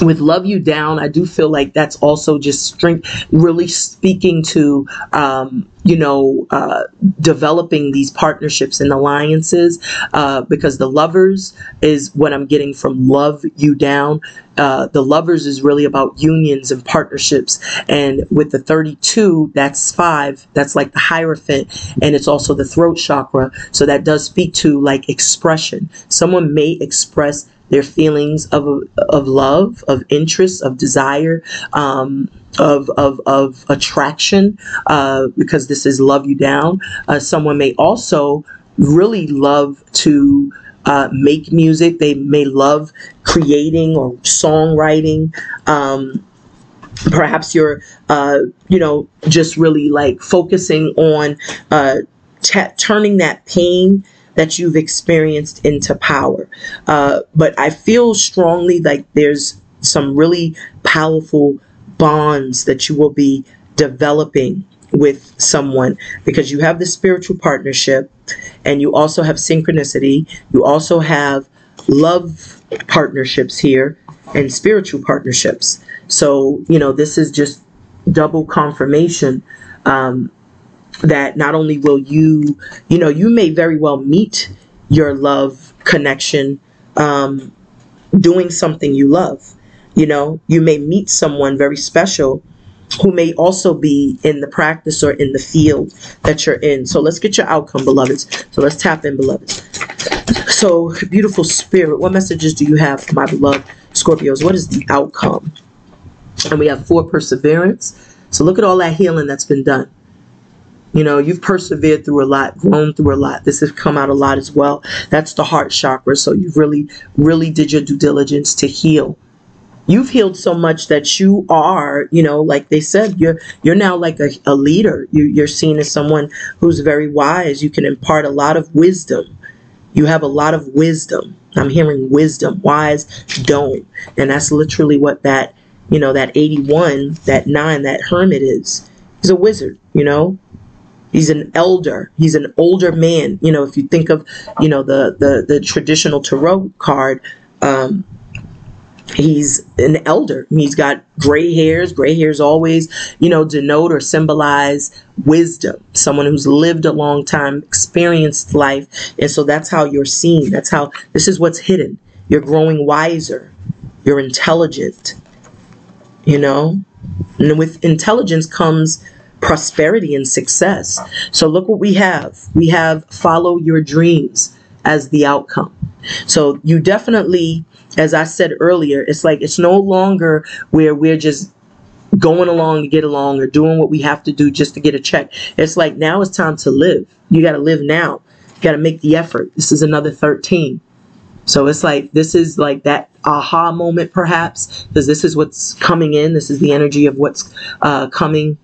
with love you down i do feel like that's also just strength really speaking to um, you know uh, developing these partnerships and alliances uh, because the lovers is what i'm getting from love you down. Uh, the lovers is really about unions and partnerships. And with the 32 that's five that's like the hierophant and it's also the throat chakra. So that does speak to like expression. Someone may express their feelings of, of love, of interest, of desire, um, of, of, of attraction, uh, because this is love you down. Uh, someone may also really love to uh, make music. They may love creating or songwriting. Um, perhaps you're, uh, you know, just really like focusing on uh, turning that pain that you've experienced into power. Uh, but I feel strongly like there's some really powerful bonds that you will be developing with someone because you have the spiritual partnership and you also have synchronicity. You also have love partnerships here and spiritual partnerships. So, you know, this is just double confirmation um, that not only will you, you know, you may very well meet your love connection um, doing something you love. You know, you may meet someone very special who may also be in the practice or in the field that you're in. So let's get your outcome, beloveds. So let's tap in, beloveds. So, beautiful spirit, what messages do you have for my beloved Scorpios? What is the outcome? And we have four perseverance. So look at all that healing that's been done. You know, you've persevered through a lot, grown through a lot. This has come out a lot as well. That's the heart chakra. So you've really, really did your due diligence to heal. You've healed so much that you are, you know, like they said, you're you're now like a, a leader. You, you're seen as someone who's very wise. You can impart a lot of wisdom. You have a lot of wisdom. I'm hearing wisdom, wise, don't. And that's literally what that, you know, that 81, that 9, that hermit is. He's a wizard, you know he's an elder he's an older man you know if you think of you know the the, the traditional tarot card um, he's an elder. He's got gray hairs. Gray hairs always, you know, denote or symbolize wisdom. Someone who's lived a long time, experienced life. And so that's how you're seen. That's how, this is what's hidden. You're growing wiser. You're intelligent. You know? And with intelligence comes prosperity and success. So look what we have. We have follow your dreams as the outcome. So you definitely, as I said earlier, it's like it's no longer where we're just going along to get along or doing what we have to do just to get a check. It's like now it's time to live. You got to live now. You got to make the effort. This is another 13. So it's like this is like that aha moment perhaps because this is what's coming in. This is the energy of what's uh, coming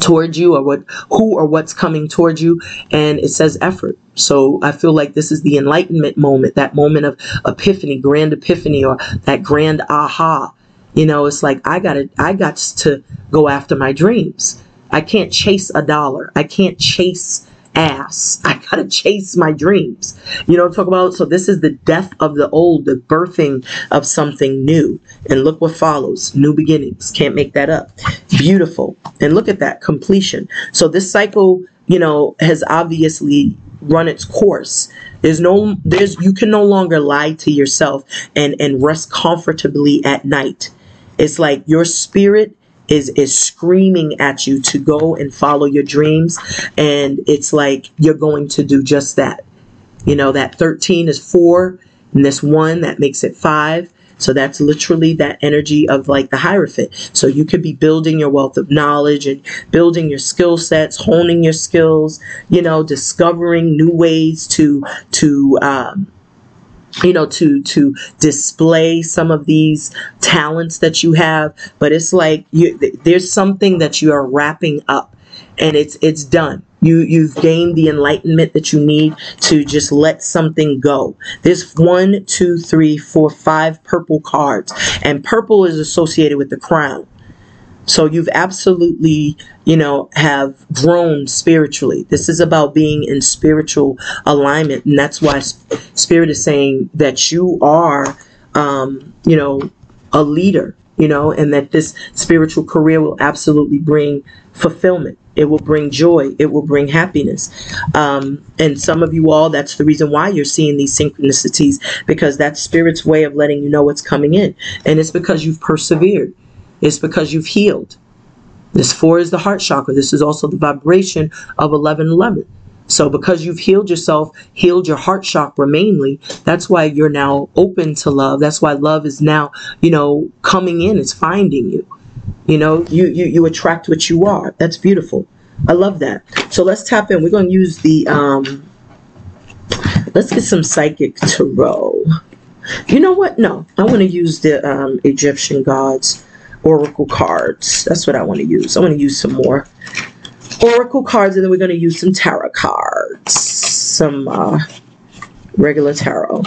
towards you or what who or what's coming towards you and it says effort. So i feel like this is the enlightenment moment that moment of epiphany grand epiphany or that grand aha. You know it's like i gotta i got to go after my dreams. I can't chase a dollar. I can't chase ass. *laughs* I gotta chase my dreams. You know talk about? So this is the death of the old, the birthing of something new. And look what follows. New beginnings. Can't make that up. Beautiful. And look at that completion. So this cycle, you know, has obviously run its course. There's no there's you can no longer lie to yourself and and rest comfortably at night. It's like your spirit is is screaming at you to go and follow your dreams. And it's like you're going to do just that. You know that 13 is 4 and this 1 that makes it 5 so that's literally that energy of like the Hierophant. So you could be building your wealth of knowledge and building your skill sets, honing your skills, you know, discovering new ways to to um, you know to to display some of these talents that you have but it's like you there's something that you are wrapping up and it's it's done. You you've gained the enlightenment that you need to just let something go. There's one two three four five purple cards and purple is associated with the crown so you've absolutely, you know, have grown spiritually. This is about being in spiritual alignment. And that's why Spirit is saying that you are, um, you know, a leader, you know, and that this spiritual career will absolutely bring fulfillment. It will bring joy. It will bring happiness. Um, and some of you all, that's the reason why you're seeing these synchronicities because that's Spirit's way of letting you know what's coming in. And it's because you've persevered it's because you've healed. This four is the heart chakra. This is also the vibration of 1111. So because you've healed yourself, healed your heart chakra mainly, that's why you're now open to love. That's why love is now, you know, coming in, it's finding you. You know, you you you attract what you are. That's beautiful. I love that. So let's tap in. We're going to use the um let's get some psychic tarot. You know what? No, I want to use the um Egyptian gods oracle cards. That's what I want to use. I want to use some more oracle cards, and then we're going to use some tarot cards. Some uh, regular tarot.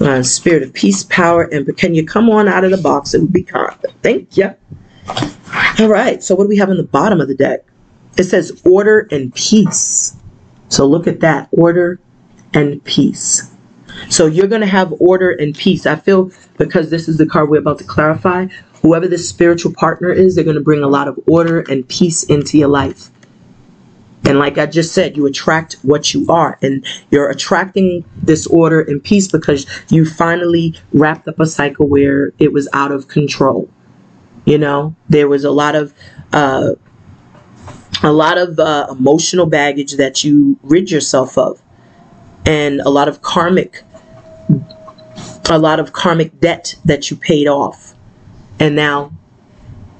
Uh, spirit of peace, power, and can you come on out of the box? It would be kind. Thank you. All right. So what do we have in the bottom of the deck? It says order and peace. So look at that. Order and peace. So you're going to have order and peace. I feel because this is the card we're about to clarify, whoever this spiritual partner is, they're going to bring a lot of order and peace into your life. And like I just said, you attract what you are. And you're attracting this order and peace because you finally wrapped up a cycle where it was out of control. You know, there was a lot of uh, a lot of uh, emotional baggage that you rid yourself of, and a lot of karmic, a lot of karmic debt that you paid off and now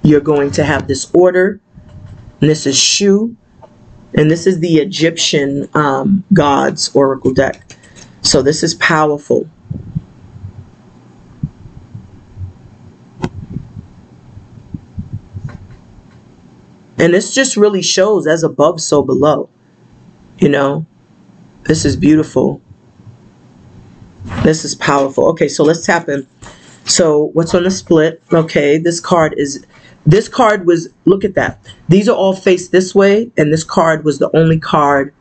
you're going to have this order. And this is Shu. And this is the Egyptian um, gods oracle deck. So this is powerful. And this just really shows as above, so below. You know, this is beautiful. This is powerful. Okay, so let's tap in. So what's on the split? Okay, this card is, this card was, look at that. These are all faced this way, and this card was the only card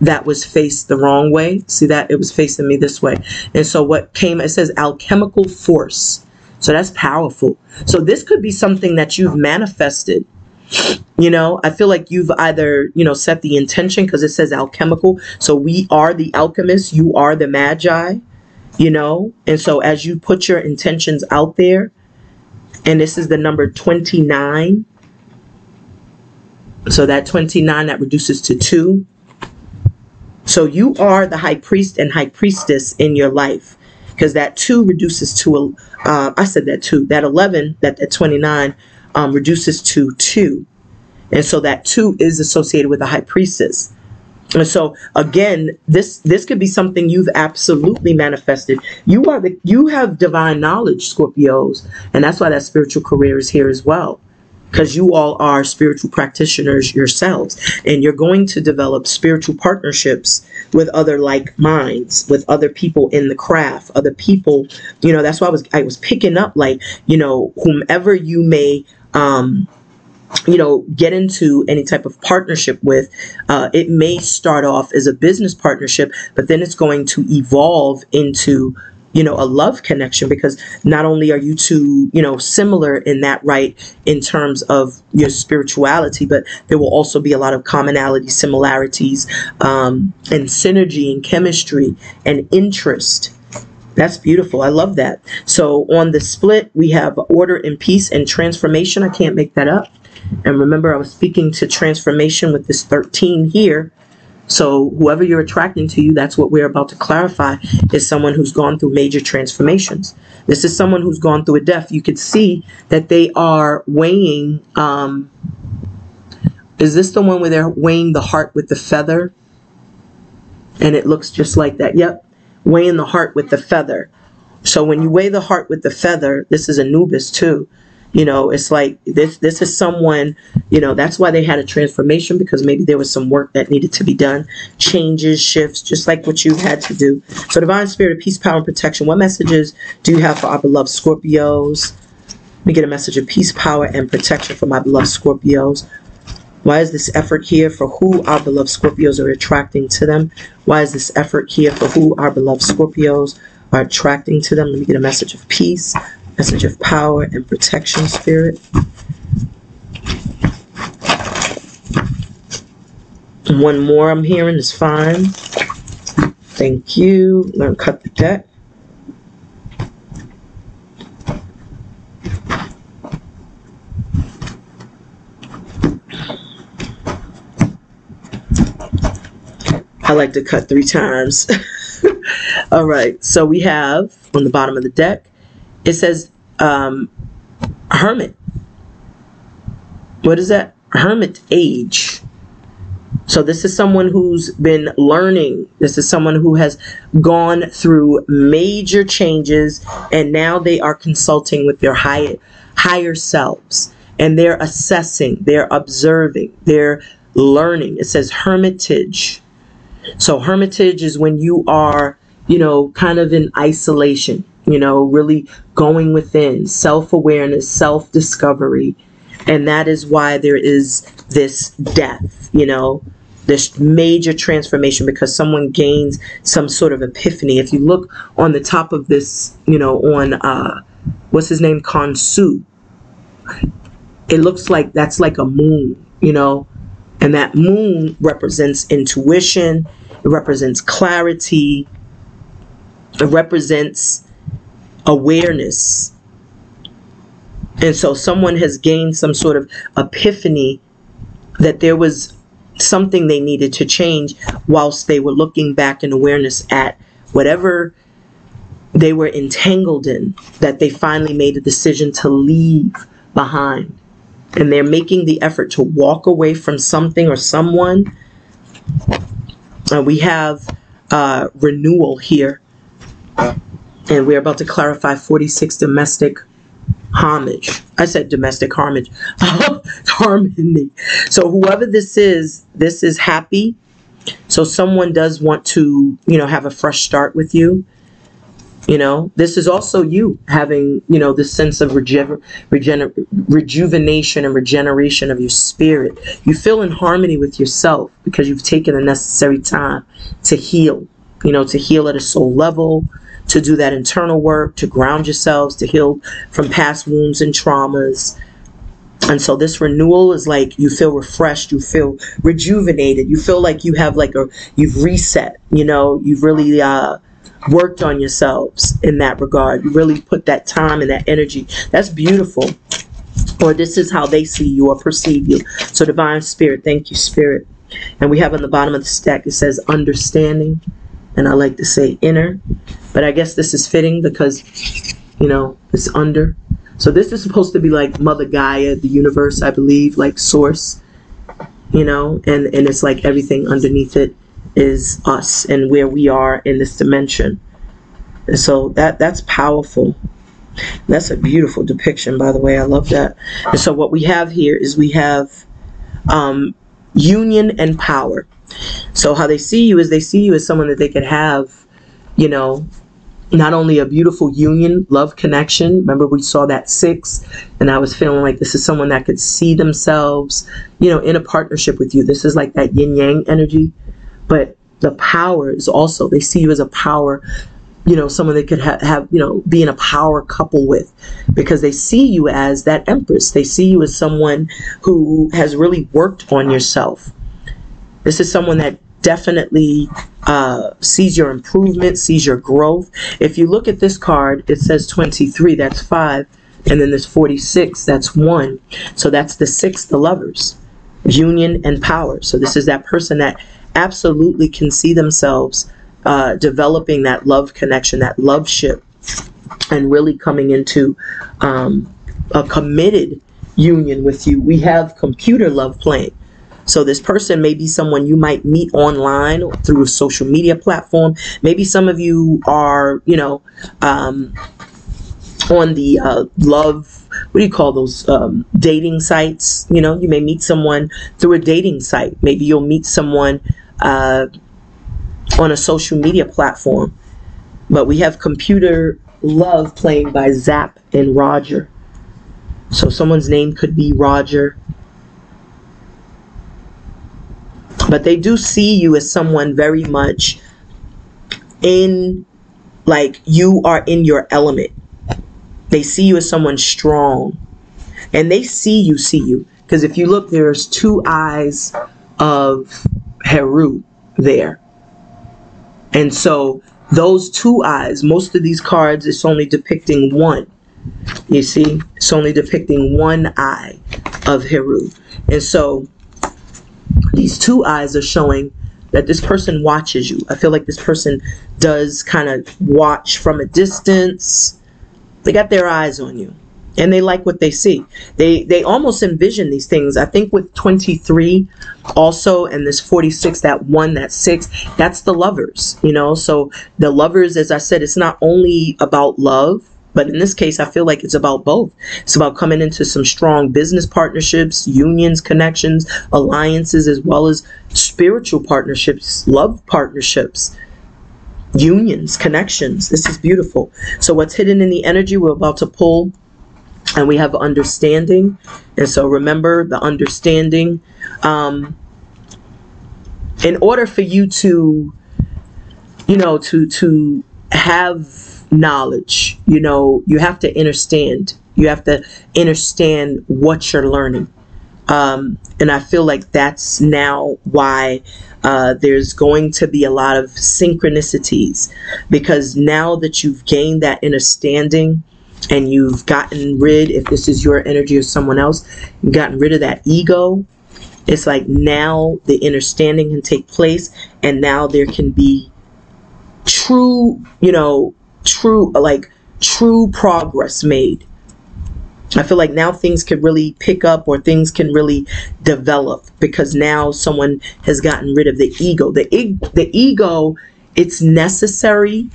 that was faced the wrong way. See that? It was facing me this way. And so what came, it says alchemical force. So that's powerful. So this could be something that you've manifested. You know, I feel like you've either, you know, set the intention because it says alchemical. So we are the alchemists, you are the magi, you know. And so as you put your intentions out there, and this is the number 29. So that 29 that reduces to 2. So you are the high priest and high priestess in your life because that 2 reduces to, uh, I said that 2, that 11, that, that 29 um, reduces to 2. And so that 2 is associated with the high priestess. And so again, this this could be something you've absolutely manifested. You are the you have divine knowledge, Scorpios, and that's why that spiritual career is here as well because you all are spiritual practitioners yourselves and you're going to develop spiritual partnerships with other like minds with other people in the craft other people you know that's why i was i was picking up like you know whomever you may um you know get into any type of partnership with uh, it may start off as a business partnership but then it's going to evolve into you know a love connection because not only are you two you know similar in that right in terms of your spirituality but there will also be a lot of commonality similarities um, and synergy and chemistry and interest. That's beautiful. I love that. So on the split we have order and peace and transformation. I can't make that up and remember i was speaking to transformation with this 13 here so whoever you're attracting to you, that's what we're about to clarify, is someone who's gone through major transformations. This is someone who's gone through a death. You could see that they are weighing. Um, is this the one where they're weighing the heart with the feather? And it looks just like that. Yep, weighing the heart with the feather. So when you weigh the heart with the feather, this is Anubis too. You know, it's like this this is someone, you know, that's why they had a transformation because maybe there was some work that needed to be done, changes, shifts, just like what you had to do. So divine spirit of peace, power, and protection. What messages do you have for our beloved Scorpios? Let me get a message of peace, power, and protection for my beloved Scorpios. Why is this effort here for who our beloved Scorpios are attracting to them? Why is this effort here for who our beloved Scorpios are attracting to them? Let me get a message of peace, message of power and protection, Spirit. One more I'm hearing is fine. Thank you. Learn cut the deck. I like to cut three times. *laughs* All right, so we have on the bottom of the deck it says um, hermit. What is that? Hermit age. So this is someone who's been learning. This is someone who has gone through major changes and now they are consulting with their higher higher selves and they're assessing, they're observing, they're learning. It says hermitage. So hermitage is when you are, you know, kind of in isolation you know, really going within, self awareness, self discovery. And that is why there is this death, you know, this major transformation because someone gains some sort of epiphany. If you look on the top of this, you know, on uh, what's his name, Khonsu, it looks like that's like a moon, you know, and that moon represents intuition, it represents clarity, it represents awareness. And so someone has gained some sort of epiphany that there was something they needed to change whilst they were looking back in awareness at whatever they were entangled in, that they finally made a decision to leave behind. And they're making the effort to walk away from something or someone. Uh, we have uh, renewal here and we're about to clarify 46 domestic homage. I said domestic homage, *laughs* harmony. So whoever this is, this is happy. So someone does want to, you know, have a fresh start with you. You know, this is also you having, you know, this sense of regener- regener- rejuvenation and regeneration of your spirit. You feel in harmony with yourself because you've taken the necessary time to heal, you know, to heal at a soul level, to do that internal work, to ground yourselves, to heal from past wounds and traumas. And so this renewal is like you feel refreshed, you feel rejuvenated, you feel like you have like a you've reset, you know, you've really uh worked on yourselves in that regard. You really put that time and that energy. That's beautiful. Or this is how they see you or perceive you. So divine spirit, thank you, spirit. And we have on the bottom of the stack it says understanding. And I like to say inner. But I guess this is fitting because, you know, it's under. So this is supposed to be like Mother Gaia, the universe, I believe, like source. You know, and, and it's like everything underneath it is us and where we are in this dimension. And so that that's powerful. That's a beautiful depiction, by the way. I love that. And so what we have here is we have um, union and power. So how they see you is they see you as someone that they could have, you know, not only a beautiful union, love connection. Remember we saw that six, and I was feeling like this is someone that could see themselves, you know, in a partnership with you. This is like that yin yang energy but the power is also they see you as a power you know someone they could ha- have you know be in a power couple with because they see you as that empress they see you as someone who has really worked on yourself this is someone that definitely uh, sees your improvement sees your growth if you look at this card it says 23 that's five and then there's 46 that's one so that's the six the lovers union and power so this is that person that absolutely can see themselves uh, developing that love connection, that love ship, and really coming into um, a committed union with you. We have computer love playing. So this person may be someone you might meet online through a social media platform. Maybe some of you are, you know, um, on the uh, love what do you call those um, dating sites you know you may meet someone through a dating site maybe you'll meet someone uh, on a social media platform. But we have Computer Love playing by Zapp and Roger. So someone's name could be Roger. But they do see you as someone very much in, like, you are in your element. They see you as someone strong. And they see you, see you. Because if you look, there's two eyes of Heru there. And so those two eyes, most of these cards, it's only depicting one. You see, it's only depicting one eye of Heru. And so these two eyes are showing that this person watches you. I feel like this person does kind of watch from a distance. They got their eyes on you and they like what they see. They they almost envision these things. I think with 23 also and this 46 that one that 6 that's the lovers, you know. So the lovers as I said it's not only about love but in this case, I feel like it's about both. It's about coming into some strong business partnerships, unions, connections, alliances, as well as spiritual partnerships, love partnerships, unions, connections. This is beautiful. So, what's hidden in the energy, we're about to pull and we have understanding. And so remember the understanding. Um, in order for you to, you know, to to have knowledge, you know, you have to understand. You have to understand what you're learning. Um, and I feel like that's now why uh, there's going to be a lot of synchronicities because now that you've gained that understanding, and you've gotten rid, if this is your energy or someone else, gotten rid of that ego, it's like now the understanding can take place and now there can be true, you know, true, like true progress made. I feel like now things can really pick up or things can really develop because now someone has gotten rid of the ego. The, the ego, it's necessary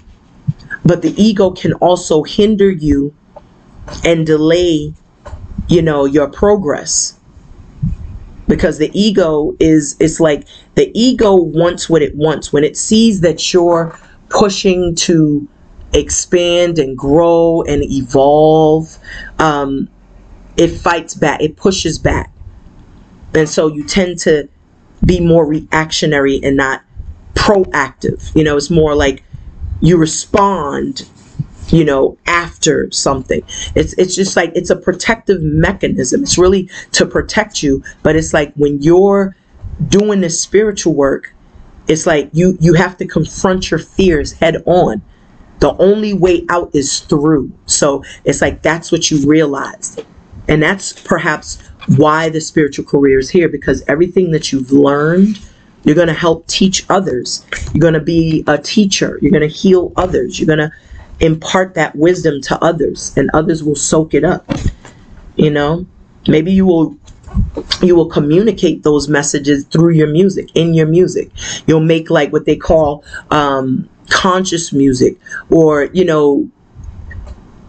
but the ego can also hinder you and delay, you know, your progress. Because the ego is, it's like the ego wants what it wants. When it sees that you're pushing to expand and grow and evolve, um, it fights back, it pushes back. And so you tend to be more reactionary and not proactive. You know, it's more like you respond you know after something it's it's just like it's a protective mechanism it's really to protect you but it's like when you're doing this spiritual work it's like you you have to confront your fears head on the only way out is through. So it's like that's what you realize. And that's perhaps why the spiritual career is here because everything that you've learned you're going to help teach others. You're going to be a teacher. You're going to heal others. You're going to impart that wisdom to others and others will soak it up. You know? Maybe you will you will communicate those messages through your music in your music. You'll make like what they call um, conscious music or you know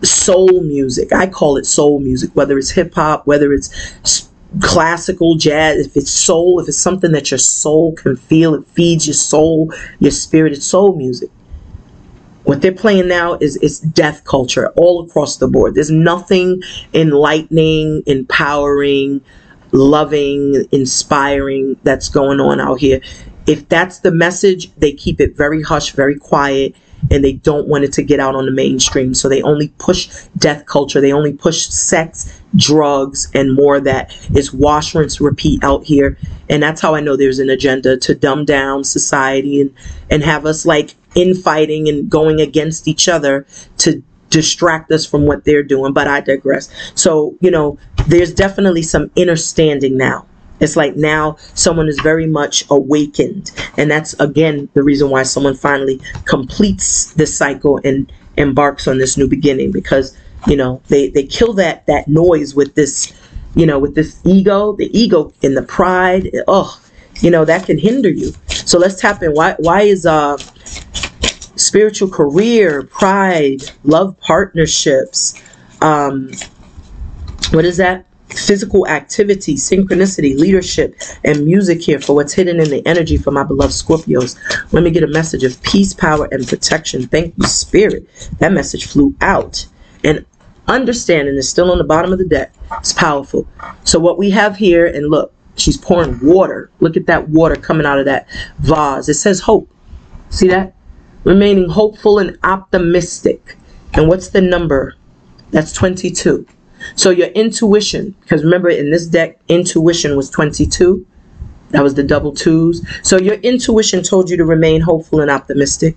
soul music i call it soul music whether it's hip-hop whether it's classical jazz if it's soul if it's something that your soul can feel it feeds your soul your spirit it's soul music what they're playing now is it's death culture all across the board. There's nothing enlightening, empowering, loving, inspiring that's going on out here. If that's the message, they keep it very hush, very quiet, and they don't want it to get out on the mainstream. So they only push death culture. They only push sex, drugs, and more that is wash, rinse, repeat out here. And that's how I know there's an agenda to dumb down society and, and have us like infighting and going against each other to distract us from what they're doing. But I digress. So, you know, there's definitely some understanding now. It's like now someone is very much awakened. And that's, again, the reason why someone finally completes this cycle and embarks on this new beginning because, you know, they, they kill that, that noise with this, you know, with this ego, the ego and the pride. Oh, you know, that can hinder you. So let's tap in. Why, why is, uh, spiritual career, pride, love partnerships, um, what is that? Physical activity, synchronicity, leadership, and music here for what's hidden in the energy for my beloved Scorpios. Let me get a message of peace, power, and protection. Thank you, Spirit. That message flew out. And understanding is still on the bottom of the deck. It's powerful. So what we have here, and look, she's pouring water. Look at that water coming out of that vase. It says hope. See that? remaining hopeful and optimistic. And what's the number? That's 22. So your intuition, because remember in this deck, intuition was 22. That was the double twos. So your intuition told you to remain hopeful and optimistic.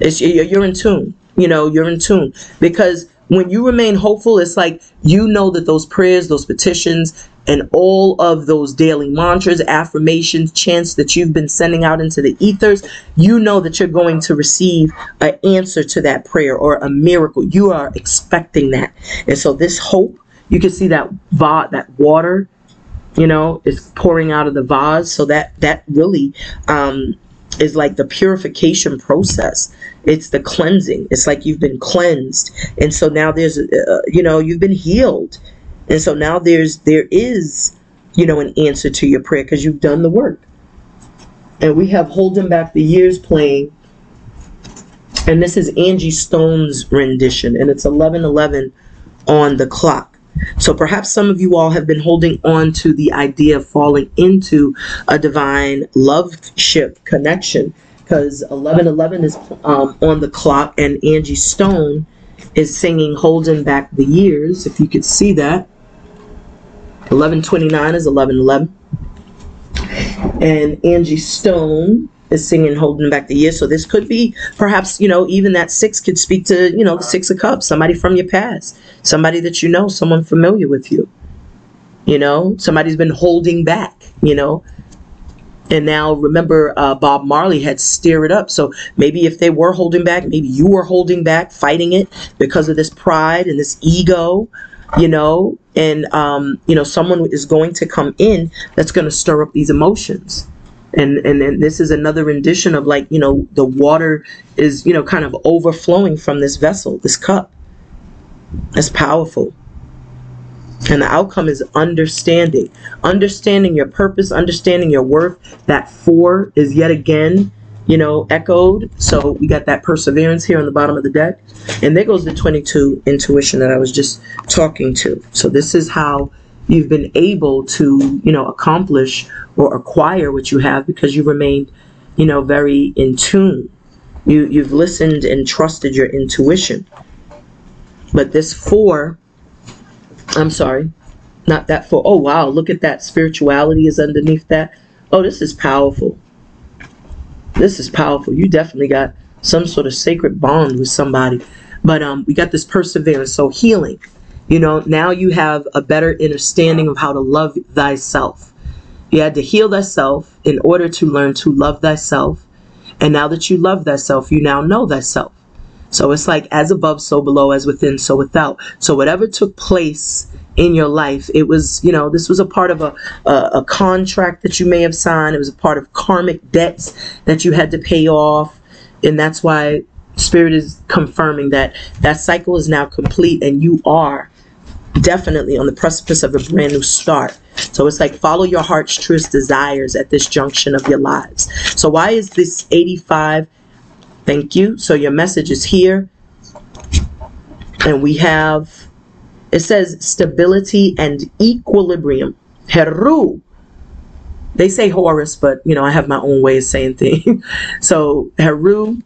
It's, you're in tune. You know, you're in tune. Because when you remain hopeful, it's like you know that those prayers, those petitions, and all of those daily mantras, affirmations, chants that you've been sending out into the ethers, you know that you're going to receive an answer to that prayer or a miracle. You are expecting that. And so this hope, you can see that va- that water, you know, is pouring out of the vase. So that that really um, is like the purification process. It's the cleansing. It's like you've been cleansed, and so now there's, uh, you know, you've been healed and so now there's there is, you know, an answer to your prayer because you've done the work. And we have Holding Back the Years playing. And this is Angie Stone's rendition, and it's 11:11 on the clock. So perhaps some of you all have been holding on to the idea of falling into a divine love ship connection because 11:11 is um, on the clock, and Angie Stone is singing "Holding Back the Years." If you could see that, 1129 is 1111. And Angie Stone is singing Holding Back the Years. So this could be perhaps, you know, even that six could speak to, you know, the six of cups, somebody from your past, somebody that you know, someone familiar with you. You know, somebody's been holding back, you know. And now remember, uh, Bob Marley had stirred it up. So maybe if they were holding back, maybe you were holding back, fighting it because of this pride and this ego you know, and um, you know, someone is going to come in that's going to stir up these emotions. And, and and this is another rendition of like you know the water is you know kind of overflowing from this vessel this cup. It's powerful. And the outcome is understanding. Understanding your purpose understanding your worth. That four is yet again you know, echoed. So we got that perseverance here on the bottom of the deck. And there goes the 22 intuition that I was just talking to. So this is how you've been able to, you know, accomplish or acquire what you have because you remained, you know, very in tune. You you've listened and trusted your intuition. But this four, I'm sorry, not that four. Oh wow, look at that. Spirituality is underneath that. Oh, this is powerful. This is powerful. You definitely got some sort of sacred bond with somebody. But um, we got this perseverance. So healing. You know, now you have a better understanding of how to love thyself. You had to heal thyself in order to learn to love thyself. And now that you love thyself, you now know thyself. So it's like as above, so below, as within, so without. So whatever took place in your life, it was, you know, this was a part of a, a, a contract that you may have signed. It was a part of karmic debts that you had to pay off. And that's why Spirit is confirming that that cycle is now complete and you are definitely on the precipice of a brand new start. So it's like follow your heart's truest desires at this junction of your lives. So why is this 85? Thank you. So your message is here. And we have, it says stability and equilibrium. Heru. They say Horus, but you know, I have my own way of saying things. *laughs* so Heru.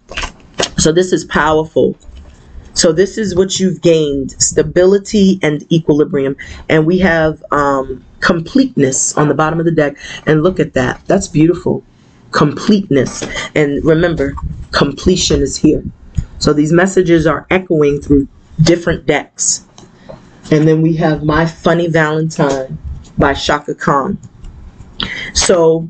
So this is powerful. So this is what you've gained, stability and equilibrium. And we have um, completeness on the bottom of the deck. And look at that. That's beautiful. Completeness. And remember, completion is here. So these messages are echoing through different decks. And then we have My Funny Valentine by Chaka Khan. So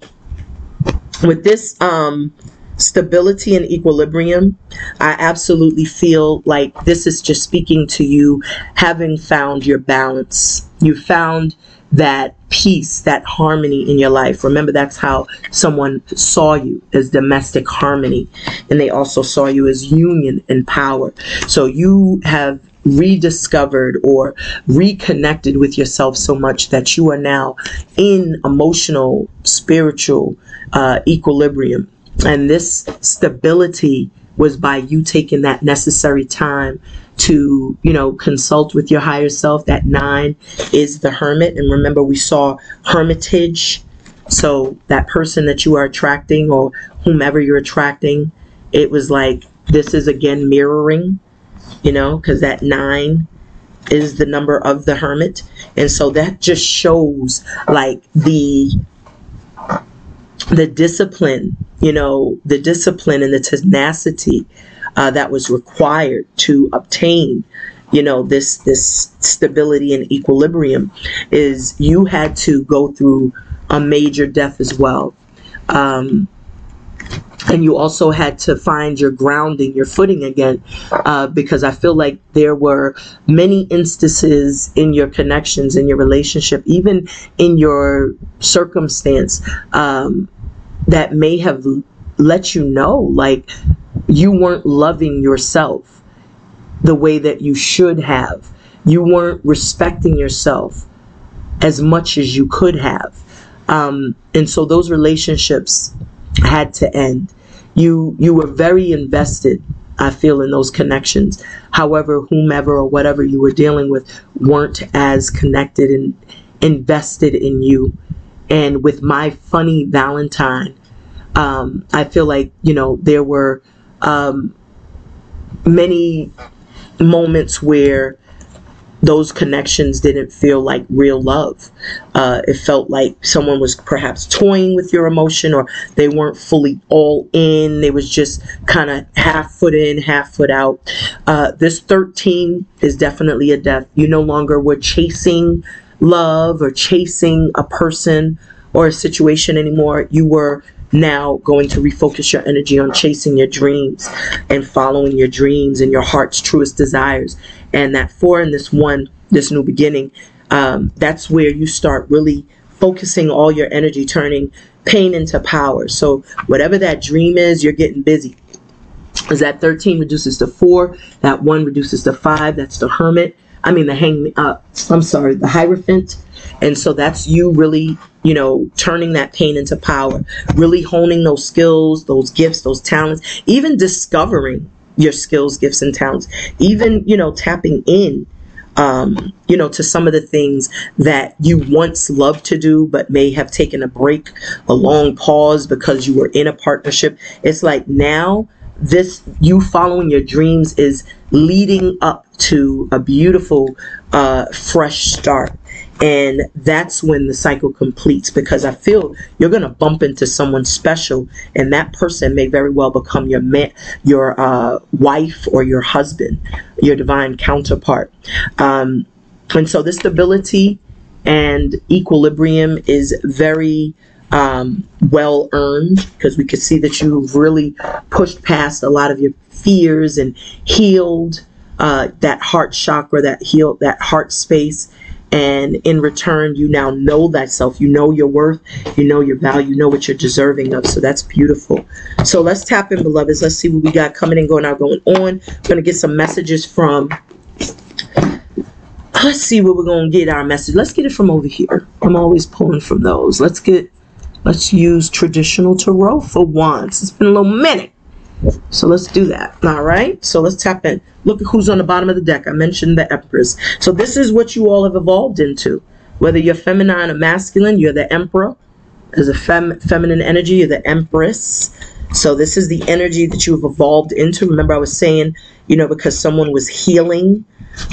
with this um, stability and equilibrium, I absolutely feel like this is just speaking to you having found your balance. You found that peace, that harmony in your life. Remember, that's how someone saw you as domestic harmony, and they also saw you as union and power. So you have rediscovered or reconnected with yourself so much that you are now in emotional, spiritual uh, equilibrium and this stability was by you taking that necessary time to, you know, consult with your higher self. That nine is the hermit. And remember, we saw hermitage. So that person that you are attracting or whomever you're attracting, it was like, this is again mirroring, you know, because that nine is the number of the hermit. And so that just shows like the the discipline, you know, the discipline and the tenacity uh, that was required to obtain, you know, this this stability and equilibrium, is you had to go through a major death as well. Um, and you also had to find your grounding, your footing again, uh, because I feel like there were many instances in your connections, in your relationship, even in your circumstance, um, that may have let you know like you weren't loving yourself the way that you should have. You weren't respecting yourself as much as you could have. Um, and so those relationships had to end. You you were very invested, I feel, in those connections. However, whomever or whatever you were dealing with weren't as connected and invested in you. And with my funny Valentine, um, I feel like, you know, there were um, many moments where those connections didn't feel like real love. Uh, it felt like someone was perhaps toying with your emotion or they weren't fully all in. They was just kind of half foot in, half foot out. Uh, this 13 is definitely a death. You no longer were chasing love or chasing a person or a situation anymore. You were now going to refocus your energy on chasing your dreams and following your dreams and your heart's truest desires. And that four and this one, this new beginning, um, that's where you start really focusing all your energy, turning pain into power. So whatever that dream is, you're getting busy. Is that 13 reduces to 4, that 1 reduces to 5, that's the hermit. I mean the hang. Uh, I'm sorry, the Hierophant, and so that's you really, you know, turning that pain into power, really honing those skills, those gifts, those talents, even discovering your skills, gifts, and talents, even you know tapping in um, you know, to some of the things that you once loved to do, but may have taken a break, a long pause because you were in a partnership. It's like now this you following your dreams is leading up to a beautiful uh, fresh start and that's when the cycle completes because i feel you're going to bump into someone special and that person may very well become your man your uh, wife or your husband your divine counterpart um, and so this stability and equilibrium is very um, well earned because we could see that you've really pushed past a lot of your fears and healed uh, that heart chakra, that healed that heart space. And in return, you now know thyself. You know your worth. You know your value. You know what you're deserving of. So that's beautiful. So let's tap in, beloveds. Let's see what we got coming and going out, going on. We're going to get some messages from let's see where we're going to get our message. Let's get it from over here. I'm always pulling from those. Let's get Let's use traditional tarot for once. It's been a little minute. So let's do that. All right. So let's tap in. Look at who's on the bottom of the deck. I mentioned the Empress. So this is what you all have evolved into. Whether you're feminine or masculine, you're the Emperor. As a fem feminine energy, you're the Empress. So this is the energy that you've evolved into. Remember, I was saying, you know, because someone was healing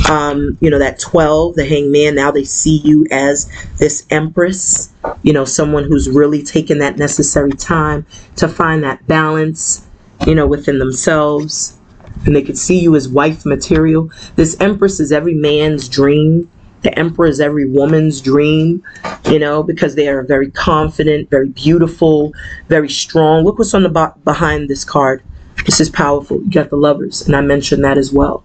um, you know, that 12, the hangman, now they see you as this empress, you know, someone who's really taken that necessary time to find that balance, you know, within themselves. And they could see you as wife material. This empress is every man's dream. The emperor is every woman's dream, you know, because they are very confident, very beautiful, very strong. Look what's on the behind this card. This is powerful. You got the lovers, and I mentioned that as well.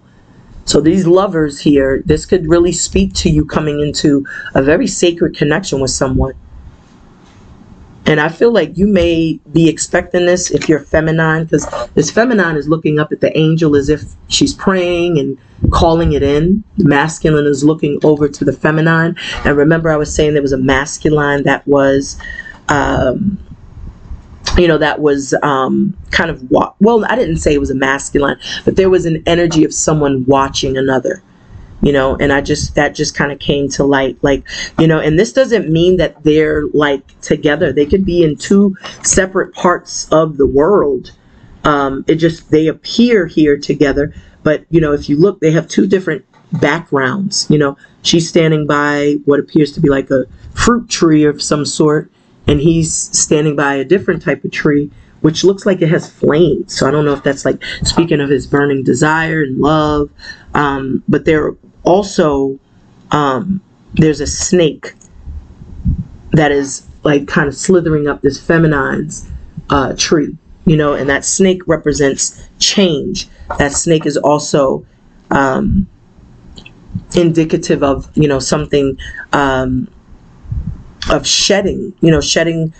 So these lovers here, this could really speak to you coming into a very sacred connection with someone. And I feel like you may be expecting this if you're feminine, because this feminine is looking up at the angel as if she's praying and calling it in. The masculine is looking over to the feminine. And remember, I was saying there was a masculine that was um, you know that was um, kind of wa- well i didn't say it was a masculine but there was an energy of someone watching another you know and i just that just kind of came to light like you know and this doesn't mean that they're like together. They could be in two separate parts of the world. Um, it just they appear here together but you know if you look they have two different backgrounds you know. She's standing by what appears to be like a fruit tree of some sort and he's standing by a different type of tree which looks like it has flames. So i don't know if that's like speaking of his burning desire and love um, but there also um, there's a snake that is like kind of slithering up this feminine's uh, tree you know and that snake represents change that snake is also um, indicative of you know something um, of shedding, you know, shedding,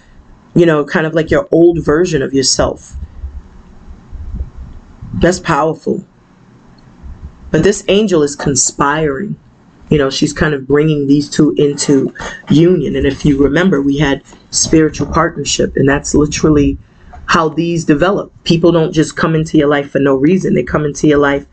you know, kind of like your old version of yourself. That's powerful. But this angel is conspiring. You know, she's kind of bringing these two into union. And if you remember, we had spiritual partnership, and that's literally how these develop. People don't just come into your life for no reason. They come into your life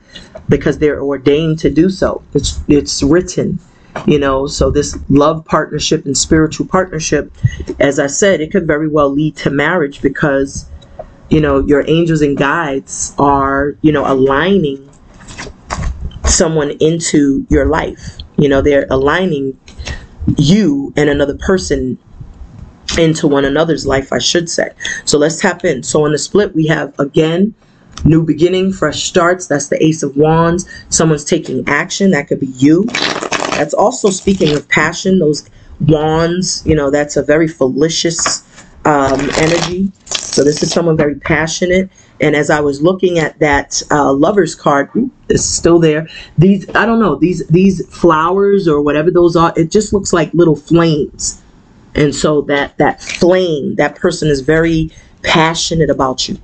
because they're ordained to do so. It's it's written you know so this love partnership and spiritual partnership as i said it could very well lead to marriage because you know your angels and guides are you know aligning someone into your life. You know they're aligning you and another person into one another's life i should say. So let's tap in. So on the split we have again new beginning fresh starts. That's the ace of wands. Someone's taking action. That could be you. That's also speaking of passion, those wands, you know, that's a very felicious um, energy. So this is someone very passionate. And as I was looking at that uh, lover's card, it's still there. These, I don't know, these these flowers or whatever those are, it just looks like little flames. And so that that flame, that person is very passionate about you,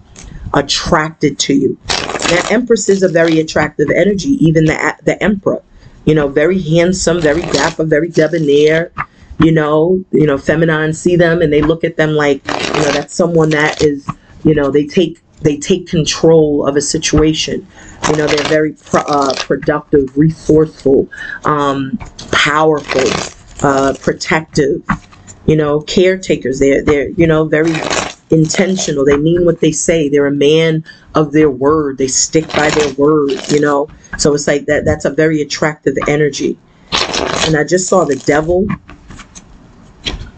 attracted to you. That Empress is a very attractive energy, even the the Emperor You know, very handsome, very dapper, very debonair. You know, you know, feminine see them and they look at them like, you know, that's someone that is, you know, they take they take control of a situation. You know, they're very pro- uh, productive, resourceful, um, powerful, uh, protective. You know, caretakers. They're they're you know very intentional. They mean what they say. They're a man of their word. They stick by their word. You know, so it's like that. That's a very attractive energy. And I just saw the devil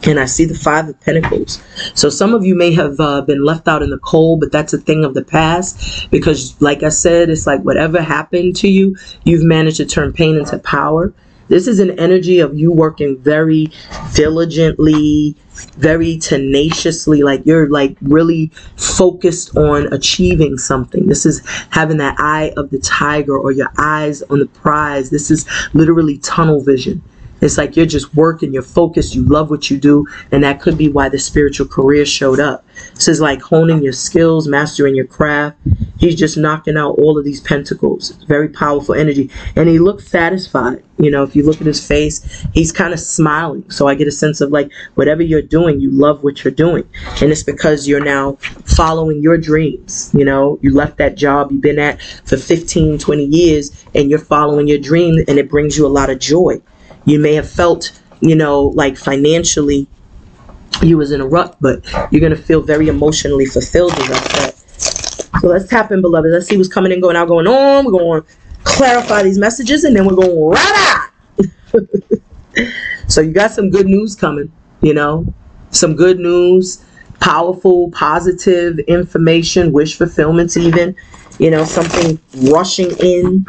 and I see the Five of Pentacles. So some of you may have uh, been left out in the cold, but that's a thing of the past because, like I said, it's like whatever happened to you, you've managed to turn pain into power. This is an energy of you working very diligently, very tenaciously, like you're like really focused on achieving something. This is having that eye of the tiger or your eyes on the prize. This is literally tunnel vision. It's like you're just working, you're focused, you love what you do, and that could be why the spiritual career showed up. This is like honing your skills, mastering your craft. He's just knocking out all of these pentacles. Very powerful energy. And he looks satisfied. You know, if you look at his face, he's kind of smiling. So I get a sense of like, whatever you're doing, you love what you're doing. And it's because you're now following your dreams. You know, you left that job you've been at for 15, 20 years, and you're following your dream, and it brings you a lot of joy. You may have felt, you know, like financially you was in a rut, but you're gonna feel very emotionally fulfilled as I said. So let's tap in, beloved. Let's see what's coming and going out, going on. We're going to clarify these messages, and then we're going right out. *laughs* so you got some good news coming. You know, some good news, powerful, positive information, wish fulfillments, even. You know, something rushing in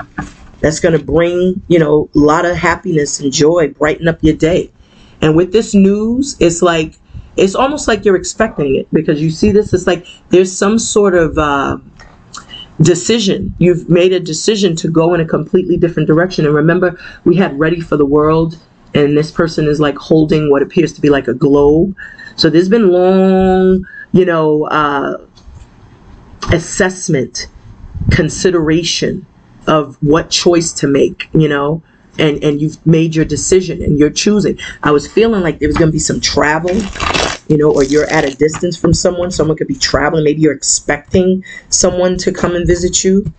that's going to bring, you know, a lot of happiness and joy, brighten up your day. And with this news, it's like, it's almost like you're expecting it because you see this, it's like there's some sort of uh, decision. You've made a decision to go in a completely different direction. And remember, we had Ready for the World, and this person is like holding what appears to be like a globe. So there's been long, you know, uh, assessment, consideration of what choice to make, you know, and and you've made your decision and you're choosing. I was feeling like there was going to be some travel, you know, or you're at a distance from someone. Someone could be traveling. Maybe you're expecting someone to come and visit you.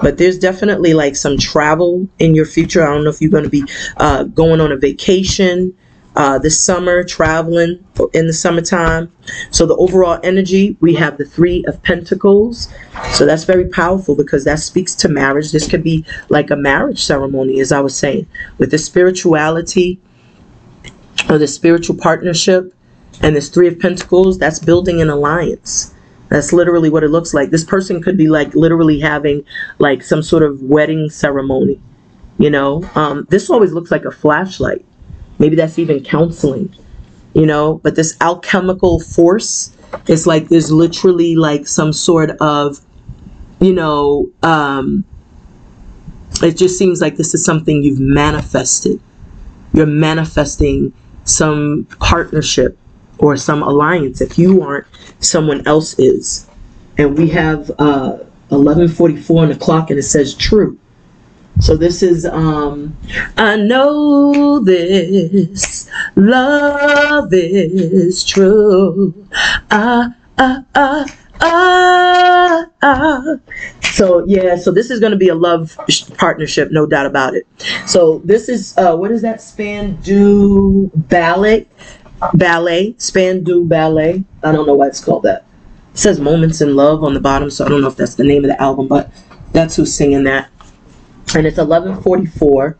But there's definitely like some travel in your future. I don't know if you're going to be uh, going on a vacation uh, this summer, traveling in the summertime. So the overall energy, we have the Three of Pentacles. So that's very powerful because that speaks to marriage. This could be like a marriage ceremony, as I was saying, with the spirituality or the spiritual partnership and this Three of Pentacles, that's building an alliance. That's literally what it looks like. This person could be like literally having like some sort of wedding ceremony. You know, um, this always looks like a flashlight Maybe that's even counseling, you know. But this alchemical force is like there's literally like some sort of, you know, um, it just seems like this is something you've manifested. You're manifesting some partnership or some alliance. If you aren't, someone else is. And we have uh, 1144 on the clock and it says true. So this is um I know this love is true. Ah ah ah ah ah. So yeah, so this is going to be a love partnership, no doubt about it. So this is uh what is that Spandau ballet? Ballet, Spandau ballet. I don't know why it's called that. It says Moments in Love on the bottom, so I don't know if that's the name of the album, but that's who's singing that and it's 1144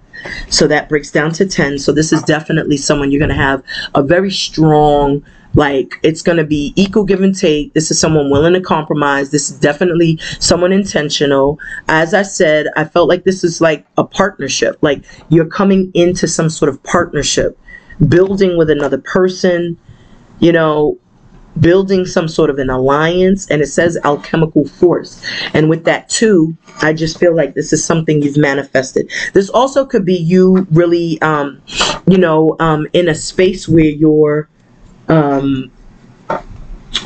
so that breaks down to 10 so this is definitely someone you're going to have a very strong like it's going to be equal give and take. This is someone willing to compromise. This is definitely someone intentional. As i said i felt like this is like a partnership. Like you're coming into some sort of partnership building with another person you know building some sort of an alliance and it says alchemical force and with that too i just feel like this is something you've manifested this also could be you really um you know um in a space where you're um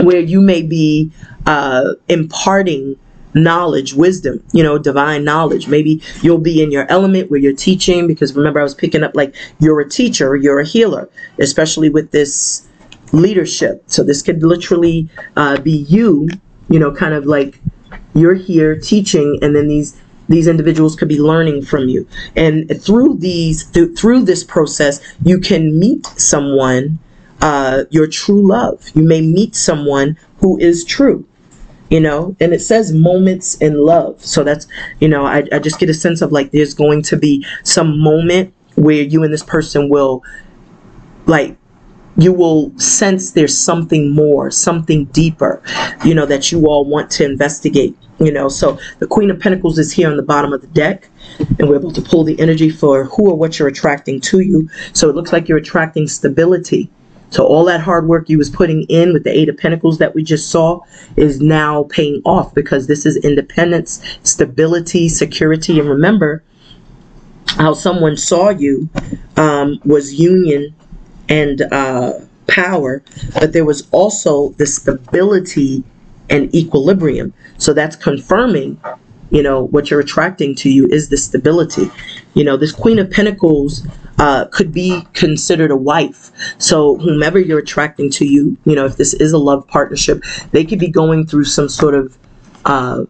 where you may be uh imparting knowledge, wisdom, you know, divine knowledge. Maybe you'll be in your element where you're teaching because remember I was picking up like you're a teacher, you're a healer, especially with this leadership. So this could literally uh, be you, you know, kind of like you're here teaching and then these these individuals could be learning from you. And through these th- through this process, you can meet someone uh, your true love. You may meet someone who is true you know and it says moments in love so that's you know I, I just get a sense of like there's going to be some moment where you and this person will like you will sense there's something more something deeper you know that you all want to investigate you know. So the queen of pentacles is here on the bottom of the deck and we're able to pull the energy for who or what you're attracting to you. So it looks like you're attracting stability. So all that hard work you was putting in with the Eight of Pentacles that we just saw is now paying off because this is independence, stability, security. And remember how someone saw you um, was union and uh, power, but there was also the stability and equilibrium. So that's confirming, you know, what you're attracting to you is the stability. You know, this Queen of Pentacles uh, could be considered a wife. So whomever you're attracting to you, you know, if this is a love partnership, they could be going through some sort of uh,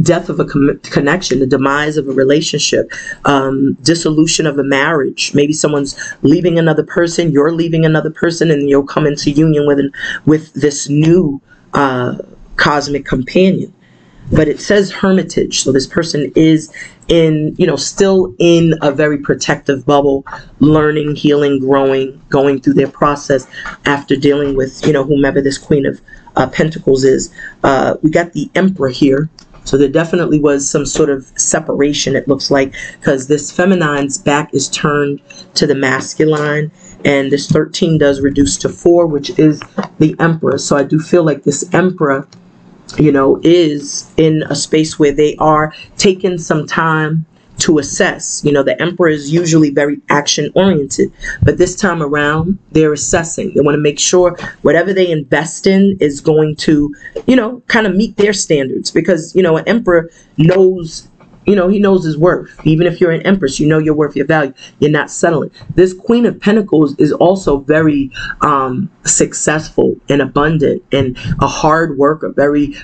death of a connection, the demise of a relationship, um, dissolution of a marriage. Maybe someone's leaving another person, you're leaving another person, and you'll come into union with an, with this new uh, cosmic companion but it says hermitage. So this person is in, you know, still in a very protective bubble, learning, healing, growing, going through their process after dealing with, you know, whomever this Queen of uh, Pentacles is. Uh, we got the Emperor here. So there definitely was some sort of separation, it looks like, because this feminine's back is turned to the masculine. And this 13 does reduce to 4, which is the Emperor. So I do feel like this Emperor you know, is in a space where they are taking some time to assess. You know, the emperor is usually very action oriented, but this time around, they're assessing. They want to make sure whatever they invest in is going to, you know, kind of meet their standards because, you know, an emperor knows you know, he knows his worth. Even if you're an empress, you know your worth, your value. You're not settling. This Queen of Pentacles is also very um, successful and abundant and a hard worker, very,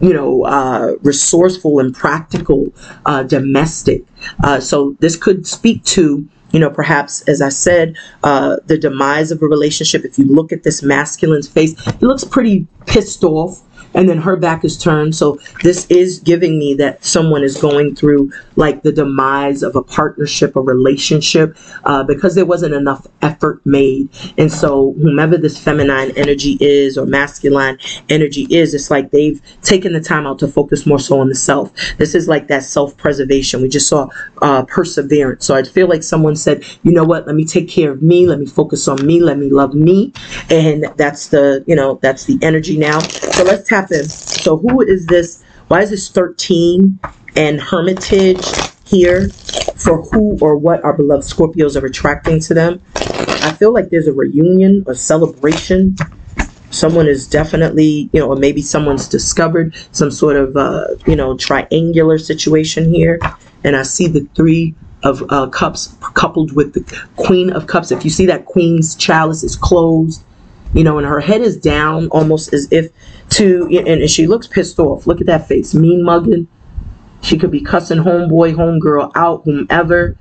you know, uh, resourceful and practical, uh, domestic. Uh, so this could speak to you know, perhaps, as I said, uh, the demise of a relationship. If you look at this masculine's face, he looks pretty pissed off and then her back is turned. So this is giving me that someone is going through like the demise of a partnership, a relationship, uh, because there wasn't enough effort made. And so whomever this feminine energy is or masculine energy is, it's like they've taken the time out to focus more so on the self. This is like that self-preservation. We just saw uh, perseverance. So I feel like someone said, you know what, let me take care of me. Let me focus on me. Let me love me. And that's the, you know, that's the energy now. So let's tap in. So who is this? Why is this 13 and Hermitage here for who or what our beloved Scorpios are attracting to them? I feel like there's a reunion or celebration. Someone is definitely, you know, or maybe someone's discovered some sort of, uh, you know, triangular situation here. And I see the three of uh, cups coupled with the queen of cups. If you see that queen's chalice is closed, you know, and her head is down almost as if to, and she looks pissed off. Look at that face, mean mugging. She could be cussing homeboy, homegirl out, whomever.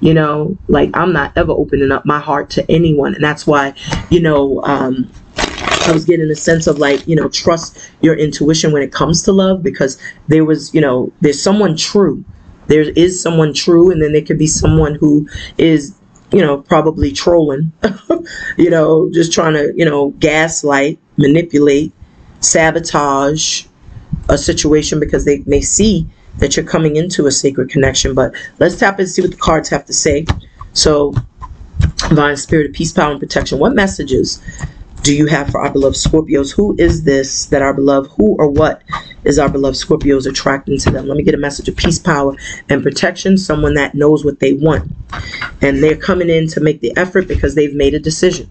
You know, like I'm not ever opening up my heart to anyone, and that's why, you know, um, I was getting a sense of like, you know, trust your intuition when it comes to love because there was, you know, there's someone true. There is someone true, and then there could be someone who is you know, probably trolling, *laughs* you know, just trying to, you know, gaslight, manipulate, sabotage a situation because they may see that you're coming into a sacred connection. But let's tap and see what the cards have to say. So, Divine Spirit of Peace, Power, and Protection. What messages do you have for our beloved Scorpios? Who is this that our beloved, who or what is our beloved Scorpios attracting to them? Let me get a message of peace, power, and protection. Someone that knows what they want. And they're coming in to make the effort because they've made a decision.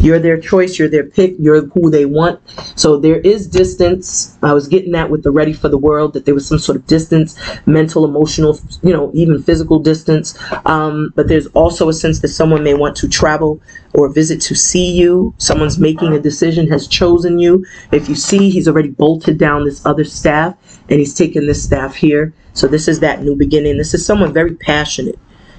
You're their choice. You're their pick. You're who they want. So there is distance. I was getting that with the ready for the world that there was some sort of distance, mental, emotional, you know, even physical distance. Um, but there's also a sense that someone may want to travel or visit to see you. Someone's making a decision, has chosen you. If you see, he's already bolted down this other staff and he's taken this staff here. So this is that new beginning. This is someone very passionate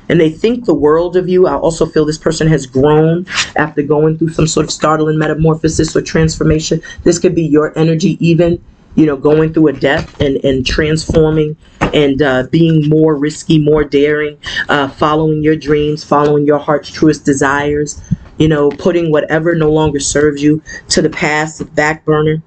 and they think the world of you. I also feel this person has grown after going through some sort of startling metamorphosis or transformation. This could be your energy, even, you know, going through a death and, and transforming and uh, being more risky, more daring, uh, following your dreams, following your heart's truest desires, you know, putting whatever no longer serves you to the past, the back burner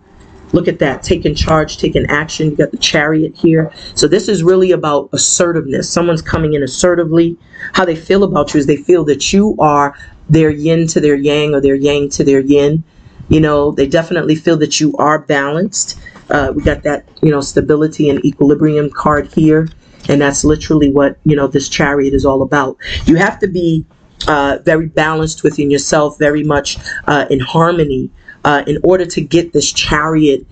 Look at that, taking charge, taking action. You got the chariot here. So this is really about assertiveness. Someone's coming in assertively. How they feel about you is they feel that you are their yin to their yang or their yang to their yin. You know, they definitely feel that you are balanced. Uh, we got that, you know, stability and equilibrium card here. And that's literally what, you know, this chariot is all about. You have to be uh, very balanced within yourself, very much uh, in harmony uh, in order to get this chariot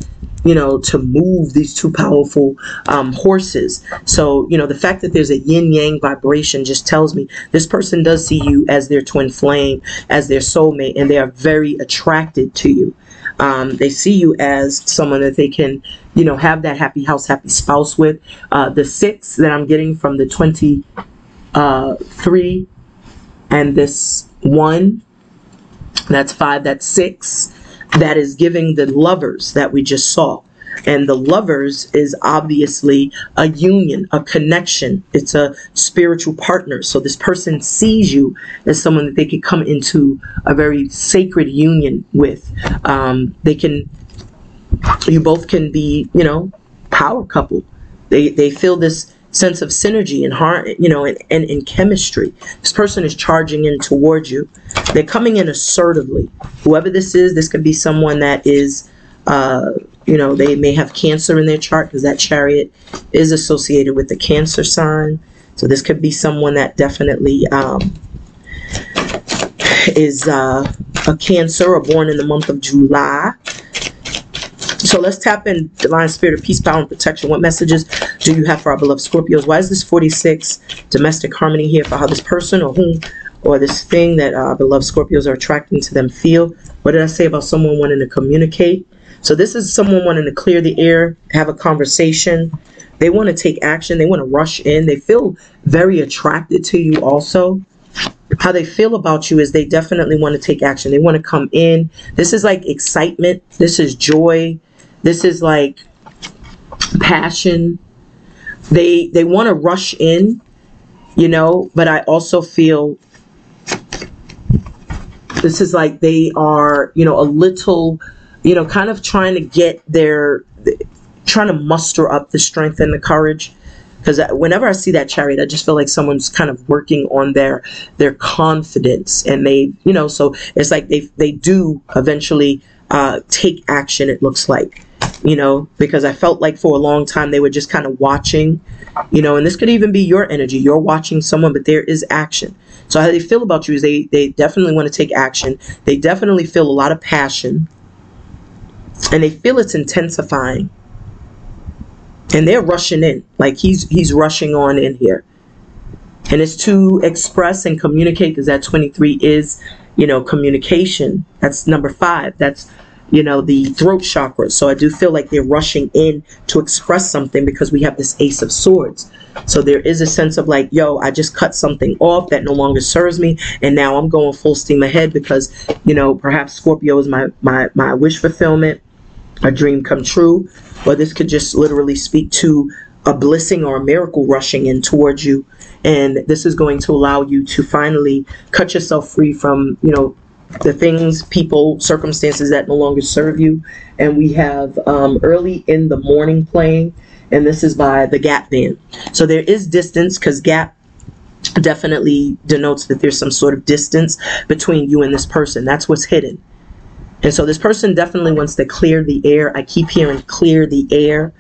you know, to move these two powerful um, horses. So, you know, the fact that there's a yin yang vibration just tells me this person does see you as their twin flame, as their soulmate, and they are very attracted to you. Um, they see you as someone that they can, you know, have that happy house, happy spouse with. Uh, the six that I'm getting from the 23 uh, and this one, that's five, that's six that is giving the lovers that we just saw. And the lovers is obviously a union, a connection. It's a spiritual partner. So this person sees you as someone that they could come into a very sacred union with. Um, they can, you both can be, you know, power couple. They, they feel this sense of synergy and heart, you know, and, and, chemistry. This person is charging in towards you. They're coming in assertively. Whoever this is, this could be someone that is, uh, you know, they may have cancer in their chart because that chariot is associated with the cancer sign. So this could be someone that definitely um, is uh, a cancer or born in the month of July. So let's tap in divine spirit of peace, power, and protection. What messages do you have for our beloved Scorpios? Why is this 46 domestic harmony here for how this person or whom or this thing that our beloved Scorpios are attracting to them feel? What did I say about someone wanting to communicate? So this is someone wanting to clear the air, have a conversation. They want to take action. They want to rush in. They feel very attracted to you also how they feel about you is they definitely want to take action. They want to come in. This is like excitement. This is joy. This is like passion. They they want to rush in, you know, but I also feel this is like they are, you know, a little, you know, kind of trying to get their trying to muster up the strength and the courage because whenever I see that chariot, I just feel like someone's kind of working on their their confidence, and they, you know, so it's like they they do eventually uh, take action. It looks like, you know, because I felt like for a long time they were just kind of watching, you know, and this could even be your energy. You're watching someone, but there is action. So how they feel about you is they they definitely want to take action. They definitely feel a lot of passion, and they feel it's intensifying. And they're rushing in, like he's he's rushing on in here. And it's to express and communicate because that 23 is you know, communication. That's number five. That's, you know, the throat chakra. So I do feel like they're rushing in to express something because we have this ace of swords. So there is a sense of like, yo, I just cut something off that no longer serves me. And now I'm going full steam ahead because, you know, perhaps Scorpio is my, my, my wish fulfillment, a dream come true. Or this could just literally speak to a blessing or a miracle rushing in towards you and this is going to allow you to finally cut yourself free from you know the things people circumstances that no longer serve you. And we have um, early in the morning playing and this is by the gap band. So there is distance because gap definitely denotes that there's some sort of distance between you and this person. That's what's hidden. And so this person definitely wants to clear the air. I keep hearing clear the air.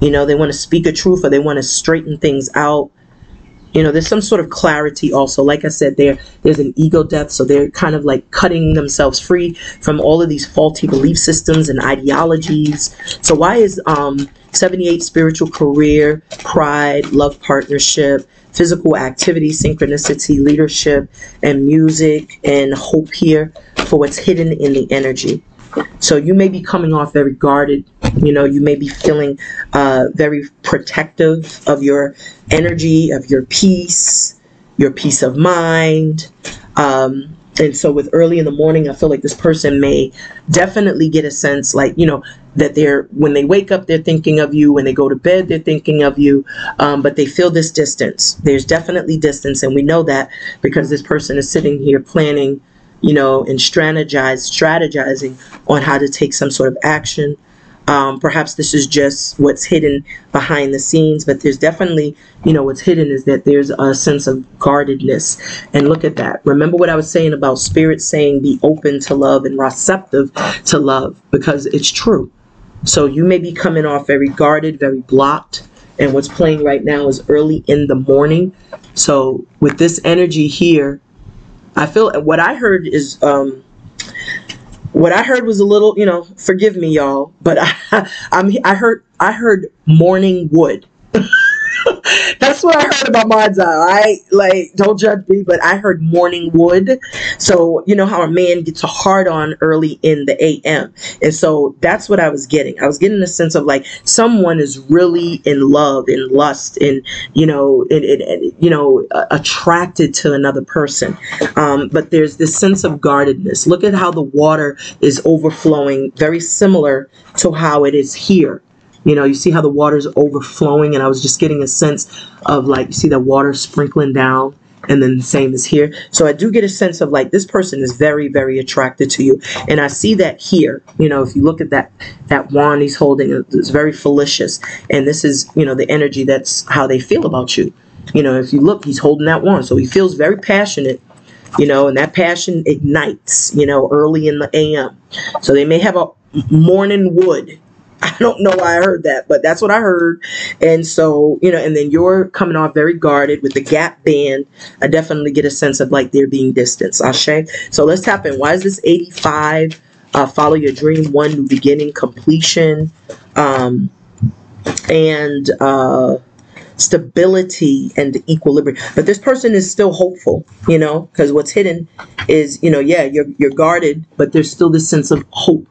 You know they want to speak a truth or they want to straighten things out you know there's some sort of clarity also. Like i said there there's an ego death so they're kind of like cutting themselves free from all of these faulty belief systems and ideologies. So why is um 78 spiritual career pride love partnership physical activity synchronicity leadership and music and hope here for what's hidden in the energy so you may be coming off very guarded. You know, you may be feeling uh, very protective of your energy, of your peace, your peace of mind. Um, and so with early in the morning, I feel like this person may definitely get a sense like, you know, that they're, when they wake up, they're thinking of you. When they go to bed, they're thinking of you. Um, but they feel this distance. There's definitely distance. And we know that because this person is sitting here planning you know, and strategize, strategizing on how to take some sort of action. Um, perhaps this is just what's hidden behind the scenes, but there's definitely, you know, what's hidden is that there's a sense of guardedness. And look at that. Remember what I was saying about spirit saying be open to love and receptive to love because it's true. So you may be coming off very guarded, very blocked. And what's playing right now is early in the morning. So with this energy here, I feel what I heard is um, what I heard was a little, you know, forgive me, y'all, but *laughs* I, I'm I heard I heard morning wood. *laughs* *laughs* That's what I heard about Mod's I like don't judge me, but I heard morning wood. So you know how a man gets a hard on early in the AM, and so that's what I was getting. I was getting a sense of like someone is really in love, in lust, and you know, and, and, and you know, attracted to another person. Um, but there's this sense of guardedness. Look at how the water is overflowing, very similar to how it is here you know, you see how the water's overflowing, and I was just getting a sense of like, you see that water sprinkling down, and then the same as here. So I do get a sense of like this person is very, very attracted to you, and I see that here. You know, if you look at that that wand he's holding, it's very fallacious, and this is you know the energy that's how they feel about you. You know, if you look, he's holding that wand, so he feels very passionate you know, and that passion ignites, you know, early in the AM. So they may have a morning wood, I don't know why I heard that, but that's what I heard. And so, you know, and then you're coming off very guarded with the gap band. I definitely get a sense of like there being distance. Ashe. So let's tap in. Why is this 85? Uh, follow your dream, one new beginning, completion, um, and uh, stability and equilibrium. But this person is still hopeful, you know, because what's hidden is, you know, yeah, you're you're guarded, but there's still this sense of hope,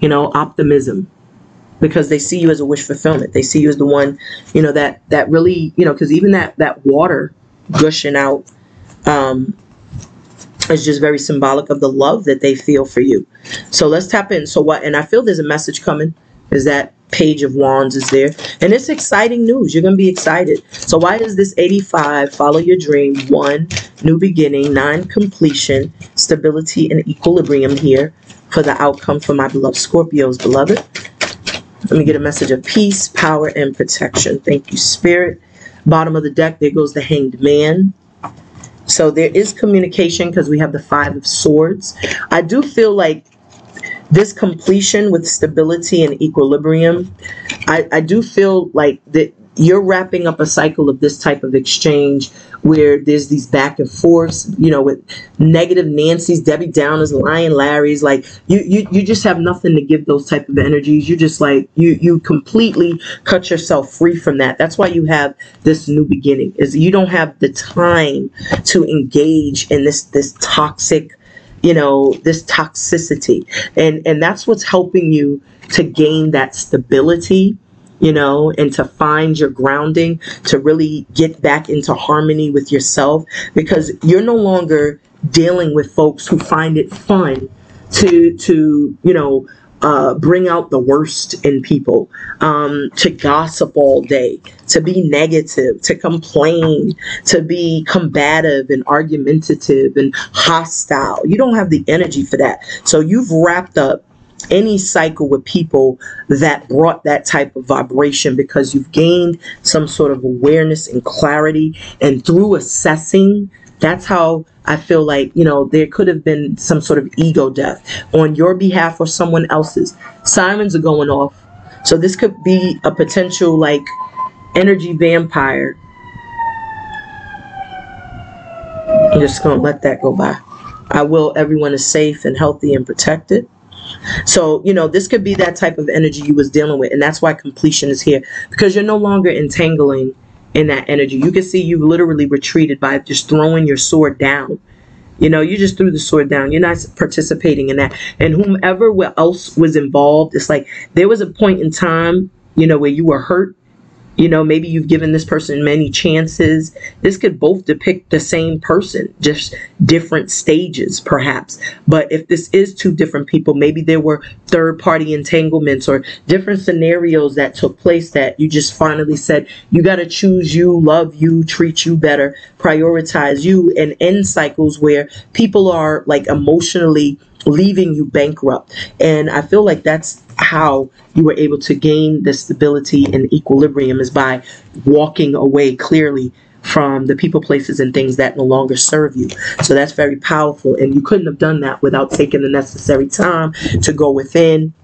you know, optimism because they see you as a wish fulfillment. They see you as the one, you know, that that really, you know, because even that that water gushing out um, is just very symbolic of the love that they feel for you. So let's tap in. So what? And I feel there's a message coming. Is that page of wands is there and it's exciting news you're gonna be excited so why does this 85 follow your dream one new beginning nine completion stability and equilibrium here for the outcome for my beloved scorpios beloved let me get a message of peace, power, and protection. Thank you, Spirit. Bottom of the deck, there goes the Hanged Man. So there is communication because we have the Five of Swords. I do feel like this completion with stability and equilibrium, I, I do feel like that you're wrapping up a cycle of this type of exchange where there's these back and forths, you know, with negative Nancy's, Debbie Downers, Lion Larry's, like you, you, you just have nothing to give those type of energies. You just like you, you completely cut yourself free from that. That's why you have this new beginning. Is you don't have the time to engage in this this toxic, you know, this toxicity, and and that's what's helping you to gain that stability you know, and to find your grounding, to really get back into harmony with yourself because you're no longer dealing with folks who find it fun to to you know uh, bring out the worst in people, um, to gossip all day, to be negative, to complain, to be combative and argumentative and hostile. You don't have the energy for that. So you've wrapped up any cycle with people that brought that type of vibration because you've gained some sort of awareness and clarity and through assessing that's how I feel like, you know, there could have been some sort of ego death on your behalf or someone else's. Sirens are going off. So this could be a potential like energy vampire I'm just going to let that go by. I will everyone is safe and healthy and protected. So, you know, this could be that type of energy you was dealing with. And that's why completion is here. Because you're no longer entangling in that energy. You can see you literally retreated by just throwing your sword down. You know, you just threw the sword down. You're not participating in that. And whomever else was involved, it's like there was a point in time, you know, where you were hurt you know, maybe you've given this person many chances. This could both depict the same person, just different stages, perhaps. But if this is two different people, maybe there were third party entanglements or different scenarios that took place that you just finally said, you got to choose you, love you, treat you better, prioritize you, and end cycles where people are like emotionally leaving you bankrupt. And I feel like that's how you were able to gain the stability and equilibrium is by walking away clearly from the people, places, and things that no longer serve you. So that's very powerful. And you couldn't have done that without taking the necessary time to go within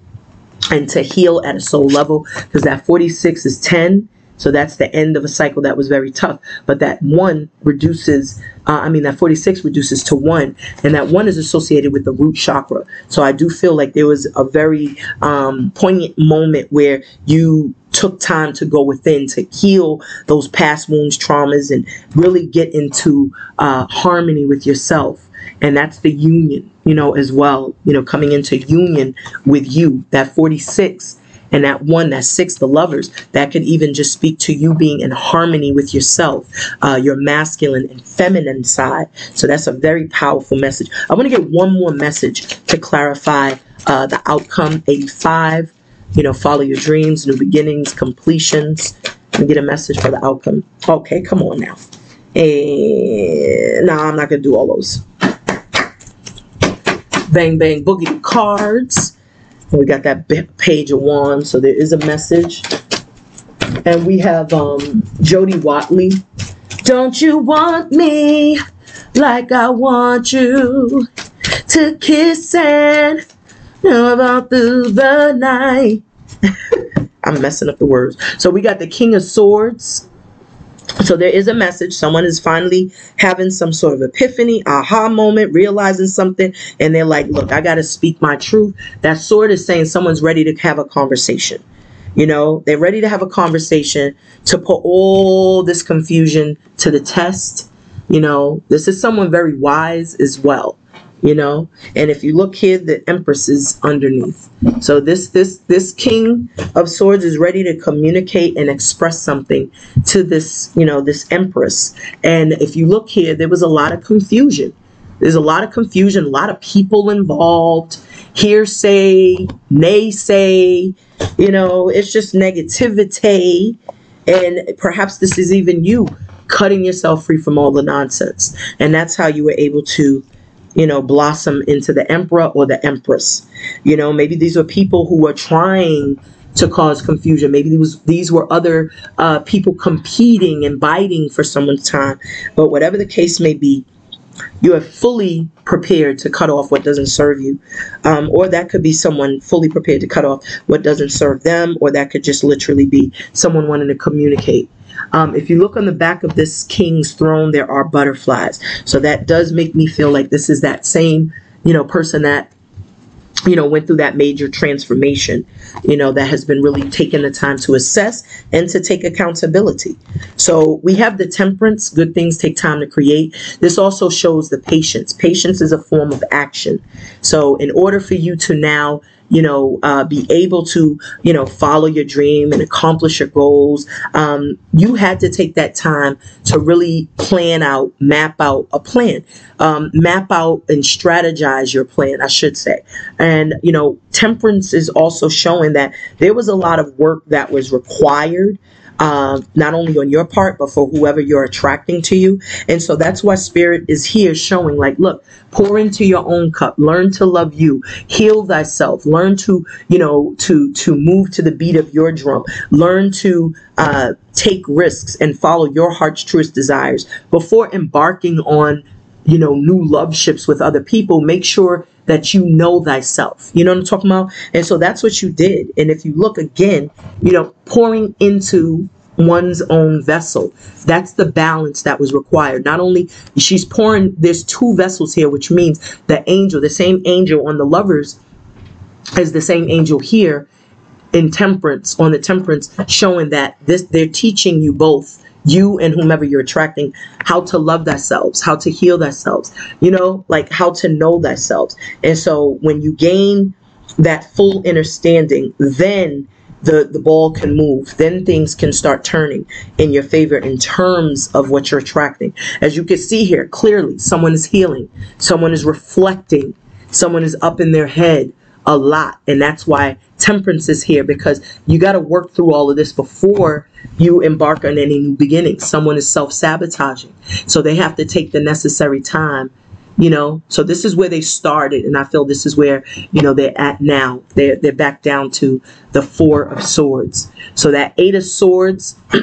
and to heal at a soul level because that 46 is 10 so that's the end of a cycle that was very tough. But that one reduces, uh, I mean, that 46 reduces to one, and that one is associated with the root chakra. So I do feel like there was a very um, poignant moment where you took time to go within to heal those past wounds, traumas, and really get into uh, harmony with yourself. And that's the union, you know, as well, you know, coming into union with you. That 46 and that one, that six, the lovers, that could even just speak to you being in harmony with yourself, uh, your masculine and feminine side. So that's a very powerful message. I want to get one more message to clarify uh, the outcome 85. You know, follow your dreams, new beginnings, completions. Let me get a message for the outcome. Okay, come on now. And no, I'm not to do all those. Bang, bang, boogie cards. We got that page of wands, so there is a message. And we have um, Jody Watley. Don't you want me like I want you to kiss and know about through the night? *laughs* I'm messing up the words. So we got the King of Swords. So there is a message. Someone is finally having some sort of epiphany, aha moment, realizing something, and they're like, look, I got to speak my truth. That sword is saying someone's ready to have a conversation. You know, they're ready to have a conversation to put all this confusion to the test. You know, this is someone very wise as well you know? And if you look here the empress is underneath. So this this this king of swords is ready to communicate and express something to this you know this empress. And if you look here there was a lot of confusion. There's a lot of confusion a lot of people involved hearsay naysay you know? It's just negativity. And perhaps this is even you cutting yourself free from all the nonsense. And that's how you were able to you know, blossom into the emperor or the empress. You know, maybe these are people who are trying to cause confusion. Maybe these these were other uh, people competing and biting for someone's time. But whatever the case may be, you are fully prepared to cut off what doesn't serve you. Um, or that could be someone fully prepared to cut off what doesn't serve them, or that could just literally be someone wanting to communicate um, if you look on the back of this king's throne, there are butterflies. So that does make me feel like this is that same, you know, person that you know, went through that major transformation, you know, that has been really taking the time to assess and to take accountability. So we have the temperance, good things take time to create. This also shows the patience. Patience is a form of action. So in order for you to now you know, uh, be able to, you know, follow your dream and accomplish your goals. Um, you had to take that time to really plan out, map out a plan, um, map out and strategize your plan, I should say. And, you know, temperance is also showing that there was a lot of work that was required uh, not only on your part, but for whoever you're attracting to you. And so that's why Spirit is here showing, like, look, pour into your own cup, learn to love you, heal thyself, learn to, you know, to to move to the beat of your drum, learn to uh, take risks and follow your heart's truest desires. Before embarking on, you know, new love ships with other people. Make sure that you know thyself. You know what I'm talking about? And so that's what you did. And if you look again, you know, pouring into one's own vessel. That's the balance that was required. Not only she's pouring, there's two vessels here, which means the angel, the same angel on the lovers is the same angel here in temperance, on the temperance, showing that this they're teaching you both you and whomever you're attracting how to love themselves how to heal themselves you know like how to know themselves. And so when you gain that full understanding then the the ball can move. Then things can start turning in your favor in terms of what you're attracting. As you can see here clearly someone is healing someone is reflecting someone is up in their head a lot. And that's why temperance is here because you got to work through all of this before you embark on any new beginnings. Someone is self-sabotaging. So they have to take the necessary time you know? So this is where they started and i feel this is where you know they're at now. They're, they're back down to the four of swords. So that eight of swords *clears throat*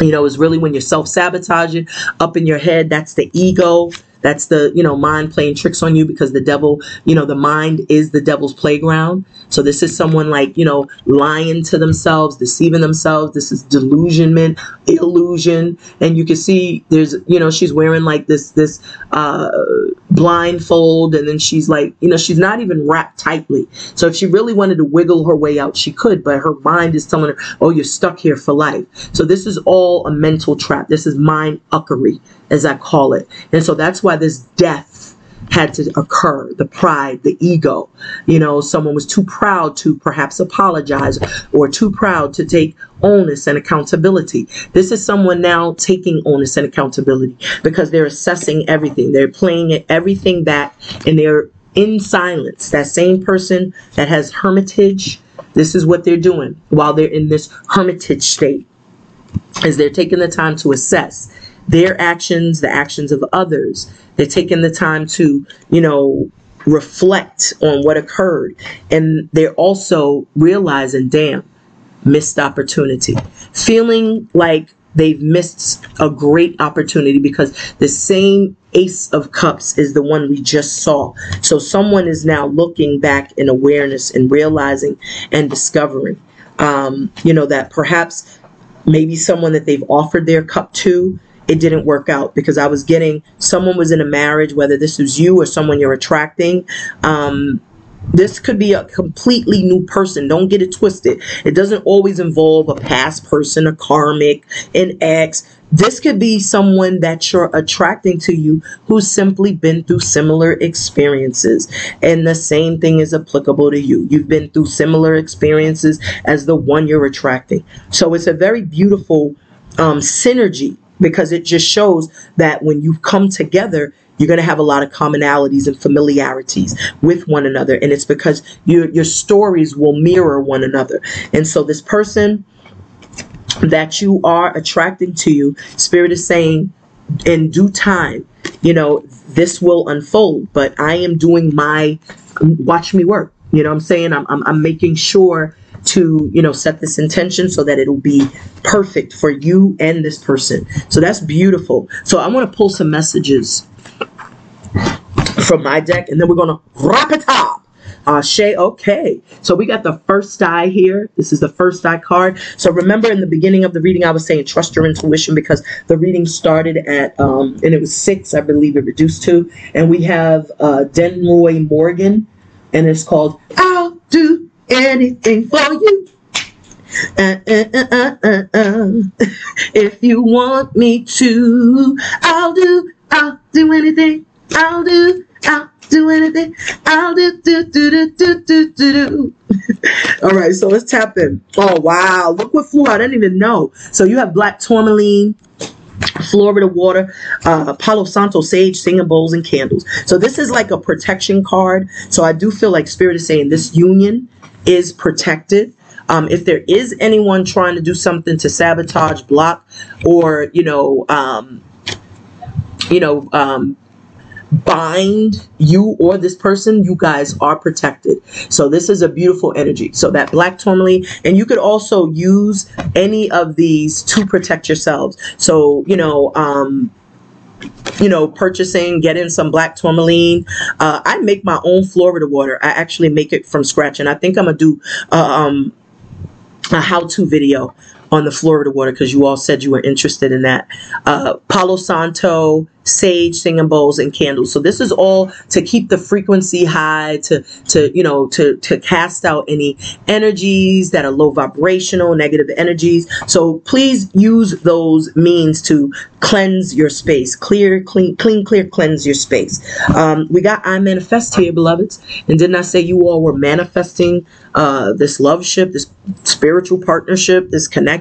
you know is really when you're self-sabotaging up in your head that's the ego that's the, you know, mind playing tricks on you because the devil, you know, the mind is the devil's playground. So this is someone like, you know, lying to themselves, deceiving themselves. This is delusionment, illusion. And you can see there's, you know, she's wearing like this, this, uh, blindfold. And then she's like, you know, she's not even wrapped tightly. So if she really wanted to wiggle her way out, she could, but her mind is telling her, oh, you're stuck here for life. So this is all a mental trap. This is mind uckery as I call it. And so that's why this death had to occur the pride, the ego. You know, someone was too proud to perhaps apologize or too proud to take onus and accountability. This is someone now taking onus and accountability because they're assessing everything. They're playing everything back and they're in silence. That same person that has hermitage, this is what they're doing while they're in this hermitage state is they're taking the time to assess their actions, the actions of others. They're taking the time to, you know, reflect on what occurred. And they're also realizing, damn, missed opportunity. Feeling like they've missed a great opportunity because the same ace of cups is the one we just saw so someone is now looking back in awareness and realizing and discovering um, you know that perhaps maybe someone that they've offered their cup to it didn't work out because I was getting someone was in a marriage, whether this was you or someone you're attracting. Um, this could be a completely new person. Don't get it twisted. It doesn't always involve a past person, a karmic, an ex. This could be someone that you're attracting to you who's simply been through similar experiences. And the same thing is applicable to you. You've been through similar experiences as the one you're attracting. So it's a very beautiful um, synergy because it just shows that when you come together, you're going to have a lot of commonalities and familiarities with one another. And it's because your, your stories will mirror one another. And so this person that you are attracting to you, Spirit is saying in due time, you know, this will unfold, but I am doing my, watch me work. You know I'm saying? I'm, I'm, I'm making sure to you know set this intention so that it'll be perfect for you and this person so that's beautiful so i want to pull some messages from my deck and then we're gonna wrap it up uh, Shay, okay. So we got the first die here. This is the first die card. So remember in the beginning of the reading, I was saying trust your intuition because the reading started at, um, and it was six, I believe it reduced to. And we have uh, Denroy Morgan, and it's called I'll Do anything for you. Uh, uh, uh, if you want me to, I'll do, I'll do anything. I'll do, I'll do anything. I'll do, do, do, do, do, do, do, do. *laughs* All right, so let's tap in. Oh, wow. Look what flew out. I didn't even know. So you have black tourmaline, Florida water, uh, Palo Santo sage, singing bowls, and candles. So this is like a protection card. So I do feel like Spirit is saying this union is protected. Um, if there is anyone trying to do something to sabotage, block, or you know, um, you know, um, bind you or this person, you guys are protected. So this is a beautiful energy. So that black tourmaline, and you could also use any of these to protect yourselves. So you know, um, you know, purchasing, getting some black tourmaline. Uh, I make my own Florida water. I actually make it from scratch, and I think I'm gonna do uh, um, a how-to video on the Florida water because you all said you were interested in that. Uh, Palo Santo, sage, singing bowls, and candles. So this is all to keep the frequency high, to to you know to to cast out any energies that are low vibrational, negative energies. So please use those means to cleanse your space, clear, clean, clean, clear, cleanse your space. Um, we got I manifest here, beloveds, and didn't I say you all were manifesting uh, this love ship, this spiritual partnership, this connection,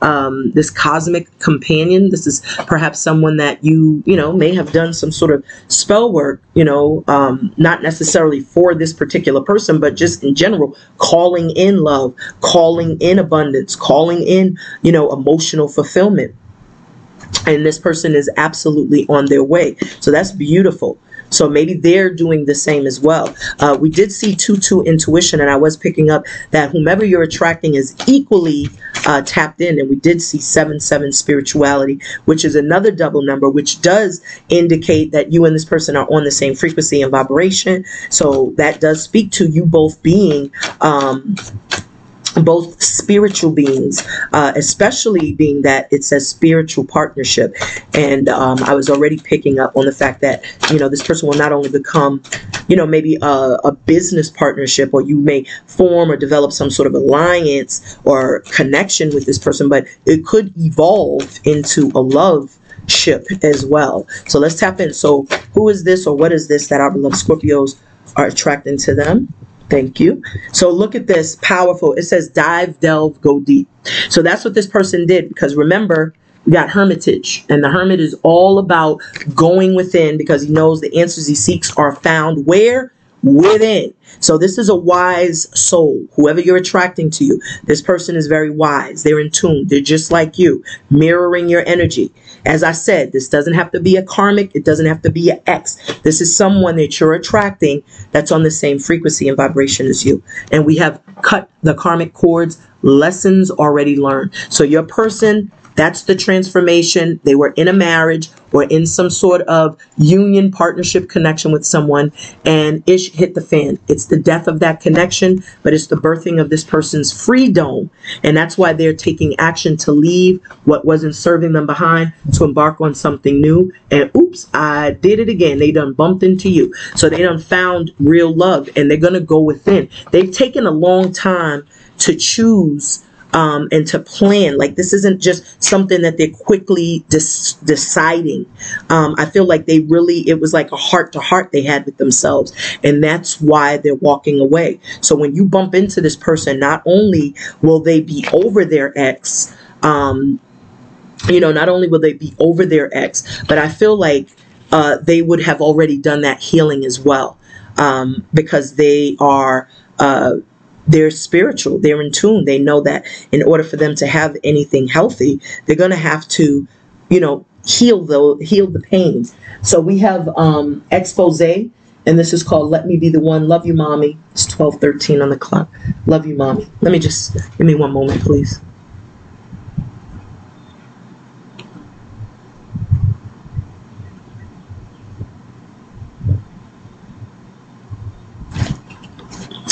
um, this cosmic companion? This is perhaps someone that you you know, may have done some sort of spell work, you know, um, not necessarily for this particular person, but just in general, calling in love, calling in abundance, calling in, you know, emotional fulfillment. And this person is absolutely on their way. So that's beautiful. So maybe they're doing the same as well. Uh, we did see 2-2 intuition, and I was picking up that whomever you're attracting is equally uh, tapped in. And we did see 7-7 spirituality, which is another double number, which does indicate that you and this person are on the same frequency and vibration. So that does speak to you both being um, both spiritual beings, uh, especially being that it says spiritual partnership. And um, I was already picking up on the fact that, you know, this person will not only become, you know, maybe a, a business partnership or you may form or develop some sort of alliance or connection with this person, but it could evolve into a love ship as well. So let's tap in. So who is this or what is this that our beloved Scorpios are attracting to them? Thank you. So look at this powerful. It says dive, delve, go deep. So that's what this person did because remember, we got hermitage and the hermit is all about going within because he knows the answers he seeks are found where? Within. So this is a wise soul. Whoever you're attracting to you, this person is very wise. They're in tune. They're just like you, mirroring your energy. As I said, this doesn't have to be a karmic. It doesn't have to be an ex. This is someone that you're attracting that's on the same frequency and vibration as you. And we have cut the karmic cords, lessons already learned. So your person that's the transformation. They were in a marriage or in some sort of union partnership connection with someone and ish hit the fan. It's the death of that connection, but it's the birthing of this person's freedom. And that's why they're taking action to leave what wasn't serving them behind to embark on something new. And oops, I did it again. They done bumped into you. So they done found real love and they're going to go within. They've taken a long time to choose um, and to plan. Like this isn't just something that they're quickly dis- deciding. Um, I feel like they really, it was like a heart to heart they had with themselves. And that's why they're walking away. So when you bump into this person, not only will they be over their ex, um, you know, not only will they be over their ex, but I feel like uh, they would have already done that healing as well um, because they are. Uh, they're spiritual they're in tune they know that in order for them to have anything healthy they're going to have to you know heal the heal the pain so we have um Exposé and this is called let me be the one. Love you mommy. It's 12 13 on the clock. Love you mommy. Let me just give me one moment please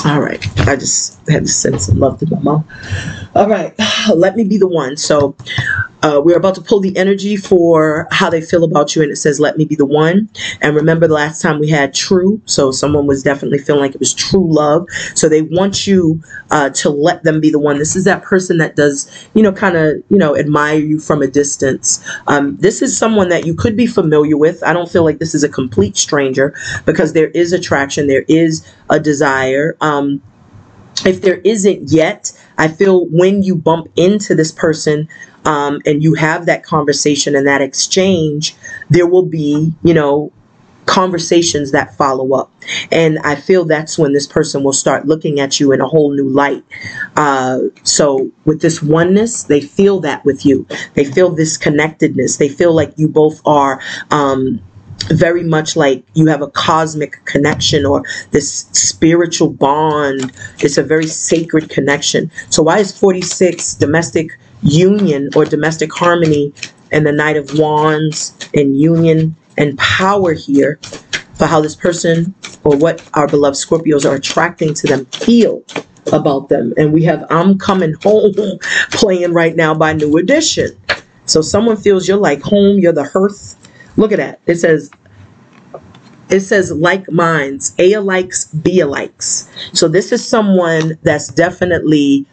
All right. I just had to send some love to my mom. All right. *sighs* Let me be the one. So uh, we're about to pull the energy for how they feel about you. And it says, let me be the one. And remember the last time we had true. So someone was definitely feeling like it was true love. So they want you uh, to let them be the one. This is that person that does, you know, kind of, you know, admire you from a distance. Um, this is someone that you could be familiar with. I don't feel like this is a complete stranger because there is attraction. There is a desire. Um, if there isn't yet, I feel when you bump into this person, um, and you have that conversation and that exchange, there will be, you know, conversations that follow up. And I feel that's when this person will start looking at you in a whole new light. Uh, so with this oneness, they feel that with you. They feel this connectedness. They feel like you both are um, very much like you have a cosmic connection or this spiritual bond. It's a very sacred connection. So why is 46 domestic union or domestic harmony and the Knight of Wands and union and power here for how this person or what our beloved Scorpios are attracting to them feel. about them. And we have I'm Coming Home *laughs* playing right now by New Edition. So someone feels you're like home, you're the hearth. Look at that. It says it says like minds, A alikes, B alikes. So this is someone that's definitely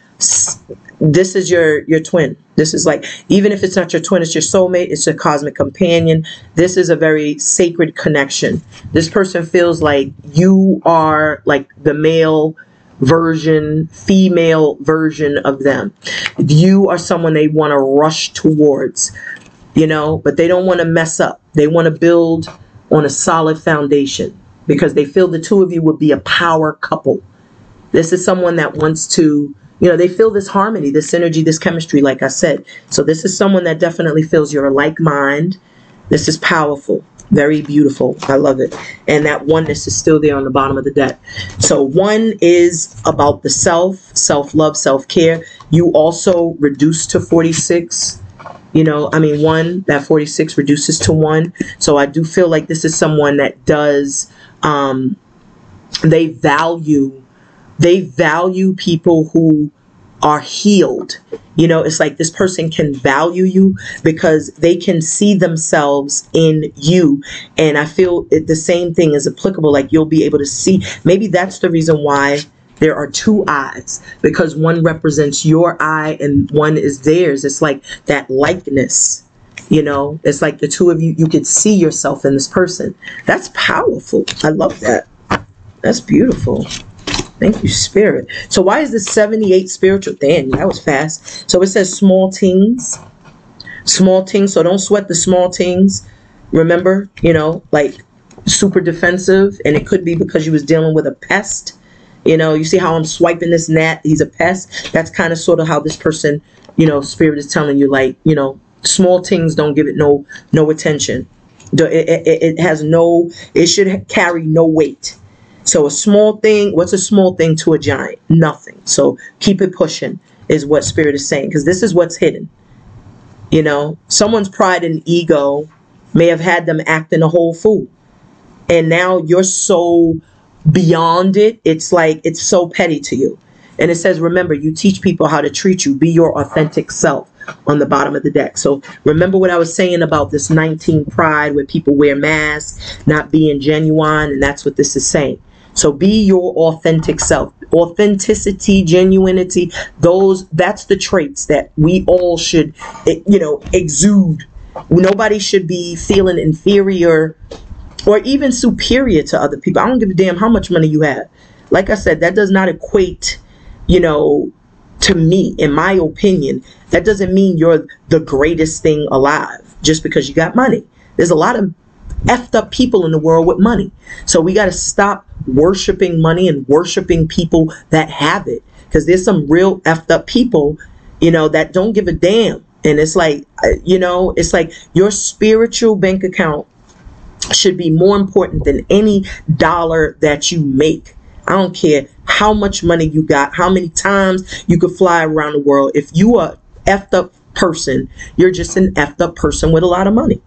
this is your your twin. This is like even if it's not your twin, it's your soulmate, it's your cosmic companion. This is a very sacred connection. This person feels like you are like the male version, female version of them. You are someone they want to rush towards, you know, but they don't want to mess up. They want to build on a solid foundation because they feel the two of you would be a power couple. This is someone that wants to you know, they feel this harmony, this synergy, this chemistry, like I said. So this is someone that definitely feels you're a like mind. This is powerful, very beautiful. I love it. And that oneness is still there on the bottom of the deck. So one is about the self, self-love, self-care. You also reduce to 46. You know, I mean, one, that 46 reduces to one. So I do feel like this is someone that does, um, they value they value people who are healed. You know, it's like this person can value you because they can see themselves in you. And I feel it, the same thing is applicable. Like you'll be able to see. Maybe that's the reason why there are two eyes because one represents your eye and one is theirs. It's like that likeness. You know, it's like the two of you, you could see yourself in this person. That's powerful. I love that. That's beautiful. Thank you, Spirit. So why is this 78 spiritual? Damn, that was fast. So it says small things. Small things. So don't sweat the small things. Remember, you know, like super defensive. And it could be because you was dealing with a pest. You know, you see how I'm swiping this gnat? He's a pest. That's kind of sort of how this person, you know, spirit is telling you, like, you know, small things don't give it no no attention. It, it, it has no, it should carry no weight so a small thing, what's a small thing to a giant? Nothing. So keep it pushing is what spirit is saying because this is what's hidden. You know, someone's pride and ego may have had them acting a whole fool. And now you're so beyond it. It's like it's so petty to you. And it says, remember, you teach people how to treat you. Be your authentic self on the bottom of the deck. So remember what I was saying about this 19 pride where people wear masks, not being genuine. And that's what this is saying. So be your authentic self. Authenticity, genuinity, those that's the traits that we all should eh, you know, exude. Nobody should be feeling inferior or even superior to other people. I don't give a damn how much money you have. Like I said, that does not equate, you know, to me, in my opinion, that doesn't mean you're the greatest thing alive just because you got money. There's a lot of effed up people in the world with money. So we got to stop worshiping money and worshiping people that have it because there's some real effed up people, you know, that don't give a damn. And it's like, uh, you know, it's like your spiritual bank account should be more important than any dollar that you make. I don't care how much money you got, how many times you could fly around the world. If you are effed up person, you're just an effed up person with a lot of money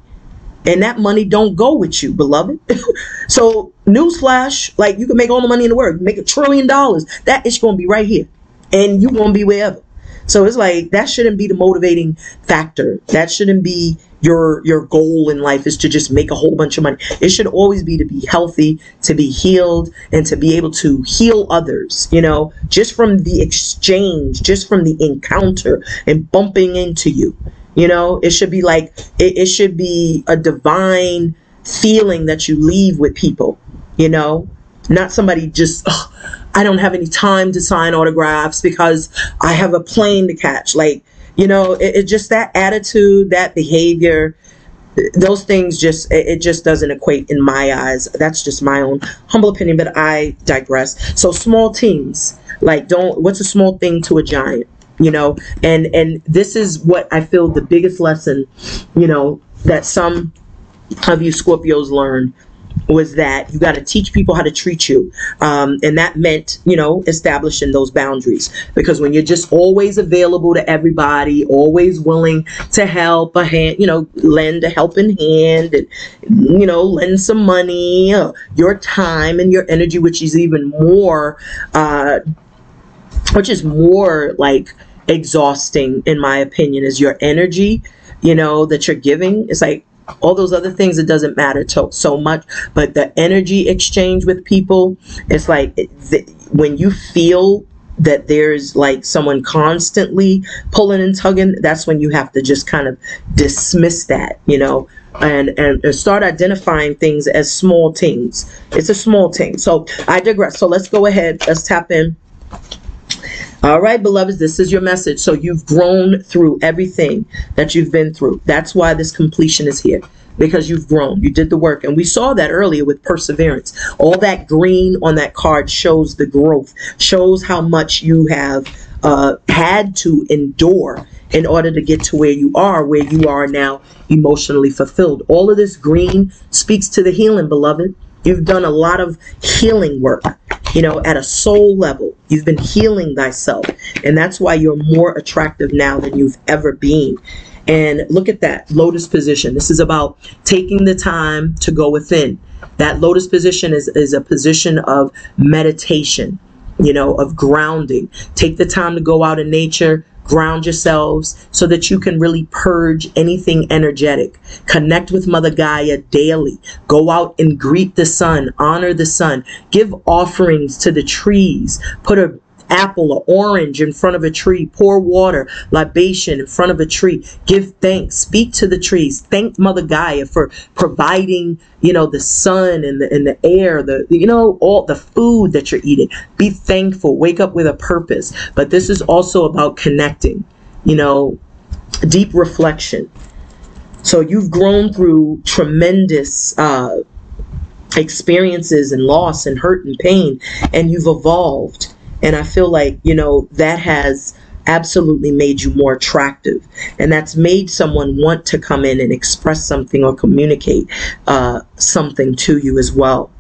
and that money don't go with you, beloved. *laughs* so newsflash, like you can make all the money in the world, make a trillion dollars. That is going to be right here, and you won't be wherever. So it's like that shouldn't be the motivating factor. That shouldn't be your your goal in life is to just make a whole bunch of money. It should always be to be healthy, to be healed, and to be able to heal others, you know, just from the exchange, just from the encounter and bumping into you. You know, it should be like, it, it should be a divine feeling that you leave with people, you know, not somebody just, oh, I don't have any time to sign autographs because I have a plane to catch. Like, you know, it, it just that attitude, that behavior, those things just it, just doesn't equate in my eyes. That's just my own humble opinion, but I digress. So small teams, like don't what's a small thing to a giant? you know and and this is what i feel the biggest lesson you know that some of you scorpios learned was that you got to teach people how to treat you. Um, and that meant you know establishing those boundaries. Because when you're just always available to everybody always willing to help a hand you know lend a helping hand and you know lend some money uh, your time and your energy which is even more uh, which is more like exhausting in my opinion is your energy you know that you're giving. It's like all those other things it doesn't matter to, so much. But the energy exchange with people it's like it, when you feel that there's like someone constantly pulling and tugging that's when you have to just kind of dismiss that you know and and start identifying things as small things. It's a small thing. So i digress. So let's go ahead. Let's tap in all right, beloveds, this is your message. So you've grown through everything that you've been through. That's why this completion is here because you've grown. You did the work. And we saw that earlier with perseverance. All that green on that card shows the growth, shows how much you have uh, had to endure in order to get to where you are, where you are now emotionally fulfilled. All of this green speaks to the healing, beloved. You've done a lot of healing work, you know, at a soul level. You've been healing thyself. And that's why you're more attractive now than you've ever been. And look at that lotus position. This is about taking the time to go within. That lotus position is, is a position of meditation, you know, of grounding. Take the time to go out in nature, ground yourselves so that you can really purge anything energetic. Connect with Mother Gaia daily. Go out and greet the sun, honor the sun, give offerings to the trees, put a apple or orange in front of a tree, pour water, libation in front of a tree, give thanks, speak to the trees, thank Mother Gaia for providing, you know, the sun and the and the air, the you know, all the food that you're eating. Be thankful, wake up with a purpose. But this is also about connecting, you know, deep reflection. So you've grown through tremendous uh, experiences and loss and hurt and pain, and you've evolved and I feel like, you know, that has absolutely made you more attractive. And that's made someone want to come in and express something or communicate uh, something to you as well.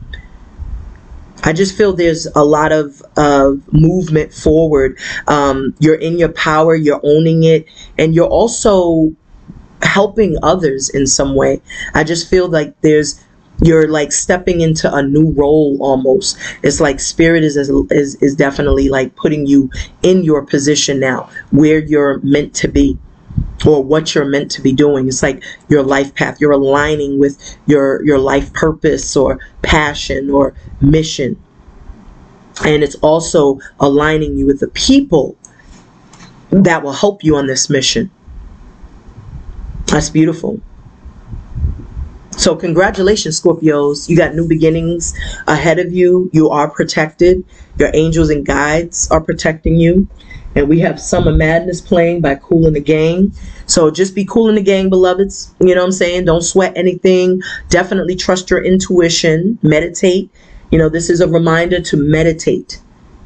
I just feel there's a lot of uh, movement forward. Um, you're in your power, you're owning it, and you're also helping others in some way. I just feel like there's you're like stepping into a new role almost. It's like spirit is, is is definitely like putting you in your position now where you're meant to be or what you're meant to be doing. It's like your life path. You're aligning with your your life purpose or passion or mission. And it's also aligning you with the people that will help you on this mission. That's beautiful so congratulations, Scorpios. You got new beginnings ahead of you. You are protected. Your angels and guides are protecting you. And we have Summer Madness playing by Kool and the Gang. So just be cool in the gang, beloveds. You know what I'm saying? Don't sweat anything. Definitely trust your intuition. Meditate. You know, this is a reminder to meditate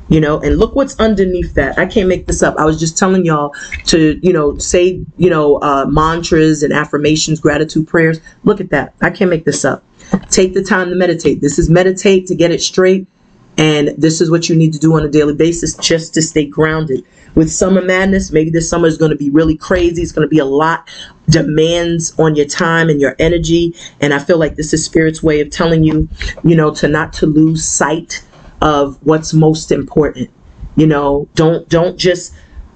you know and look what's underneath that. I can't make this up. I was just telling y'all to you know say you know uh, mantras and affirmations gratitude prayers. Look at that. I can't make this up. Take the time to meditate. This is meditate to get it straight and this is what you need to do on a daily basis just to stay grounded. With summer madness maybe this summer is going to be really crazy. It's going to be a lot demands on your time and your energy and i feel like this is spirit's way of telling you you know to not to lose sight of what's most important. You know, don't don't just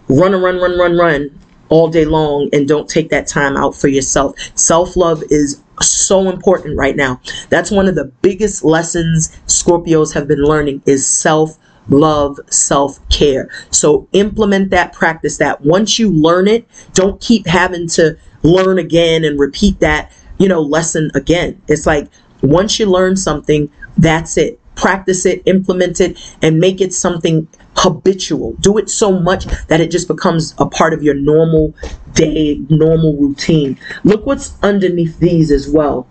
run and run, run, run, run all day long and don't take that time out for yourself. Self-love is so important right now. That's one of the biggest lessons Scorpios have been learning is self love, self care. So implement that, practice that. Once you learn it, don't keep having to learn again and repeat that, you know, lesson again. It's like once you learn something, that's it practice it, implement it, and make it something habitual. Do it so much that it just becomes a part of your normal day, normal routine. Look what's underneath these as well.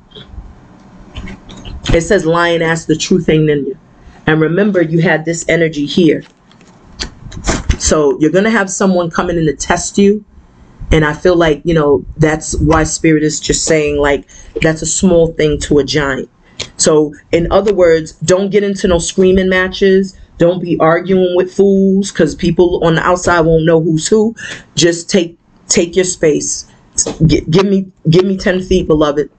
It says, Lion, ask the true thing in you. And remember, you had this energy here. So you're going to have someone coming in to test you. And I feel like, you know, that's why Spirit is just saying, like, that's a small thing to a giant. So, in other words, don't get into no screaming matches. Don't be arguing with fools because people on the outside won't know who's who. Just take take your space. G- give me give me ten feet, beloved.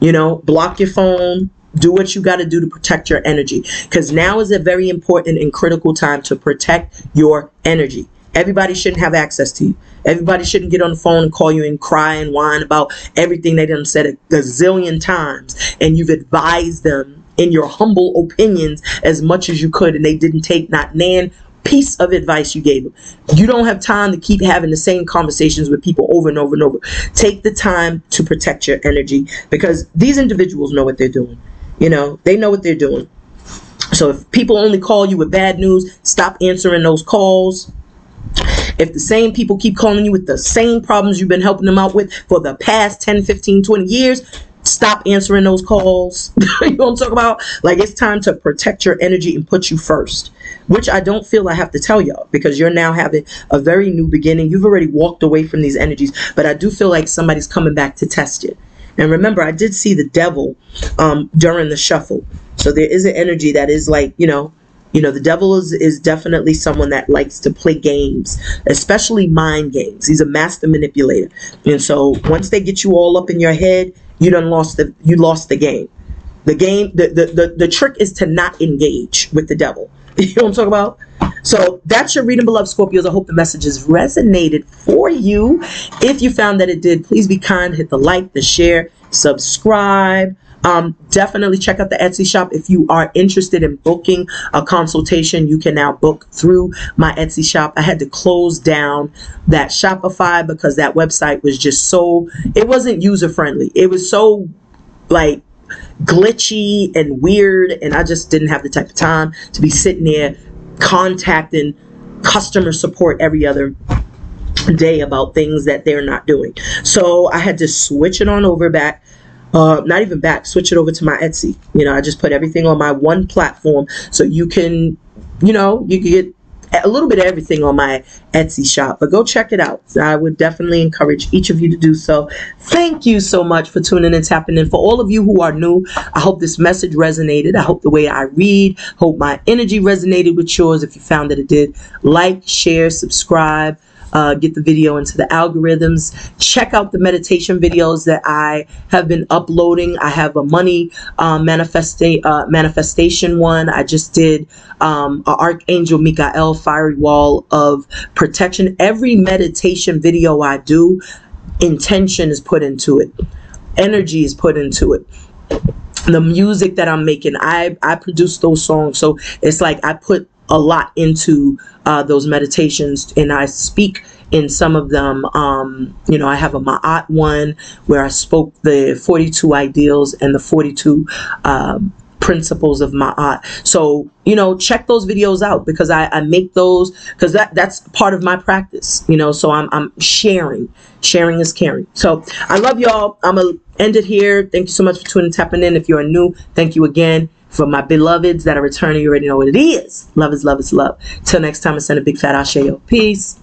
You know, block your phone. do what you got to do to protect your energy because now is a very important and critical time to protect your energy. Everybody shouldn't have access to you. Everybody shouldn't get on the phone and call you and cry and whine about everything they done said a gazillion times and you've advised them in your humble opinions as much as you could and they didn't take not nan piece of advice you gave them. You don't have time to keep having the same conversations with people over and over and over. Take the time to protect your energy because these individuals know what they're doing. You know, they know what they're doing. So if people only call you with bad news, stop answering those calls. If the same people keep calling you with the same problems you've been helping them out with for the past 10, 15, 20 years, stop answering those calls. *laughs* you I'm talking about? Like it's time to protect your energy and put you first, which I don't feel I have to tell y'all because you're now having a very new beginning. You've already walked away from these energies, but I do feel like somebody's coming back to test you. And remember, I did see the devil um, during the shuffle. So there is an energy that is like, you know, you know, the devil is, is definitely someone that likes to play games, especially mind games. He's a master manipulator. And so once they get you all up in your head, you done lost the you lost the game. The game the the, the, the trick is to not engage with the devil. *laughs* You know what I'm talking about? So that's your reading, beloved Scorpios. I hope the messages resonated for you. If you found that it did, please be kind. Hit the like, the share, subscribe. Um, definitely check out the Etsy shop. If you are interested in booking a consultation, you can now book through my Etsy shop. I had to close down that Shopify because that website was just so, it wasn't user friendly. It was so like glitchy and weird. And I just didn't have the type of time to be sitting there contacting customer support every other day about things that they're not doing. So I had to switch it on over back uh, not even back, switch it over to my Etsy. You know, I just put everything on my one platform so you can, you know, you can get a little bit of everything on my Etsy shop, but go check it out. I would definitely encourage each of you to do so. Thank you so much for tuning and tapping in. For all of you who are new, I hope this message resonated. I hope the way I read, hope my energy resonated with yours. If you found that it did, like, share, subscribe uh, get the video into the algorithms. Check out the meditation videos that I have been uploading. I have a money uh, manifesta- uh, manifestation one. I just did um, Archangel Michael fiery wall of protection. Every meditation video I do, intention is put into it, energy is put into it the music that I'm making, I I produce those songs. So it's like I put a lot into uh, those meditations and I speak in some of them. Um, you know, I have a Ma'at one where I spoke the 42 ideals and the 42 um, principles of Ma'at. So, you know, check those videos out because I, I make those because that, that's part of my practice, you know, so I'm, I'm sharing. Sharing is caring. So I love y'all. I'm going to end it here. Thank you so much for tuning and tapping in. If you're new, thank you again. For my beloveds that are returning, you already know what it is. Love is love is love. Till next time, I send a big fat Asheo. Peace.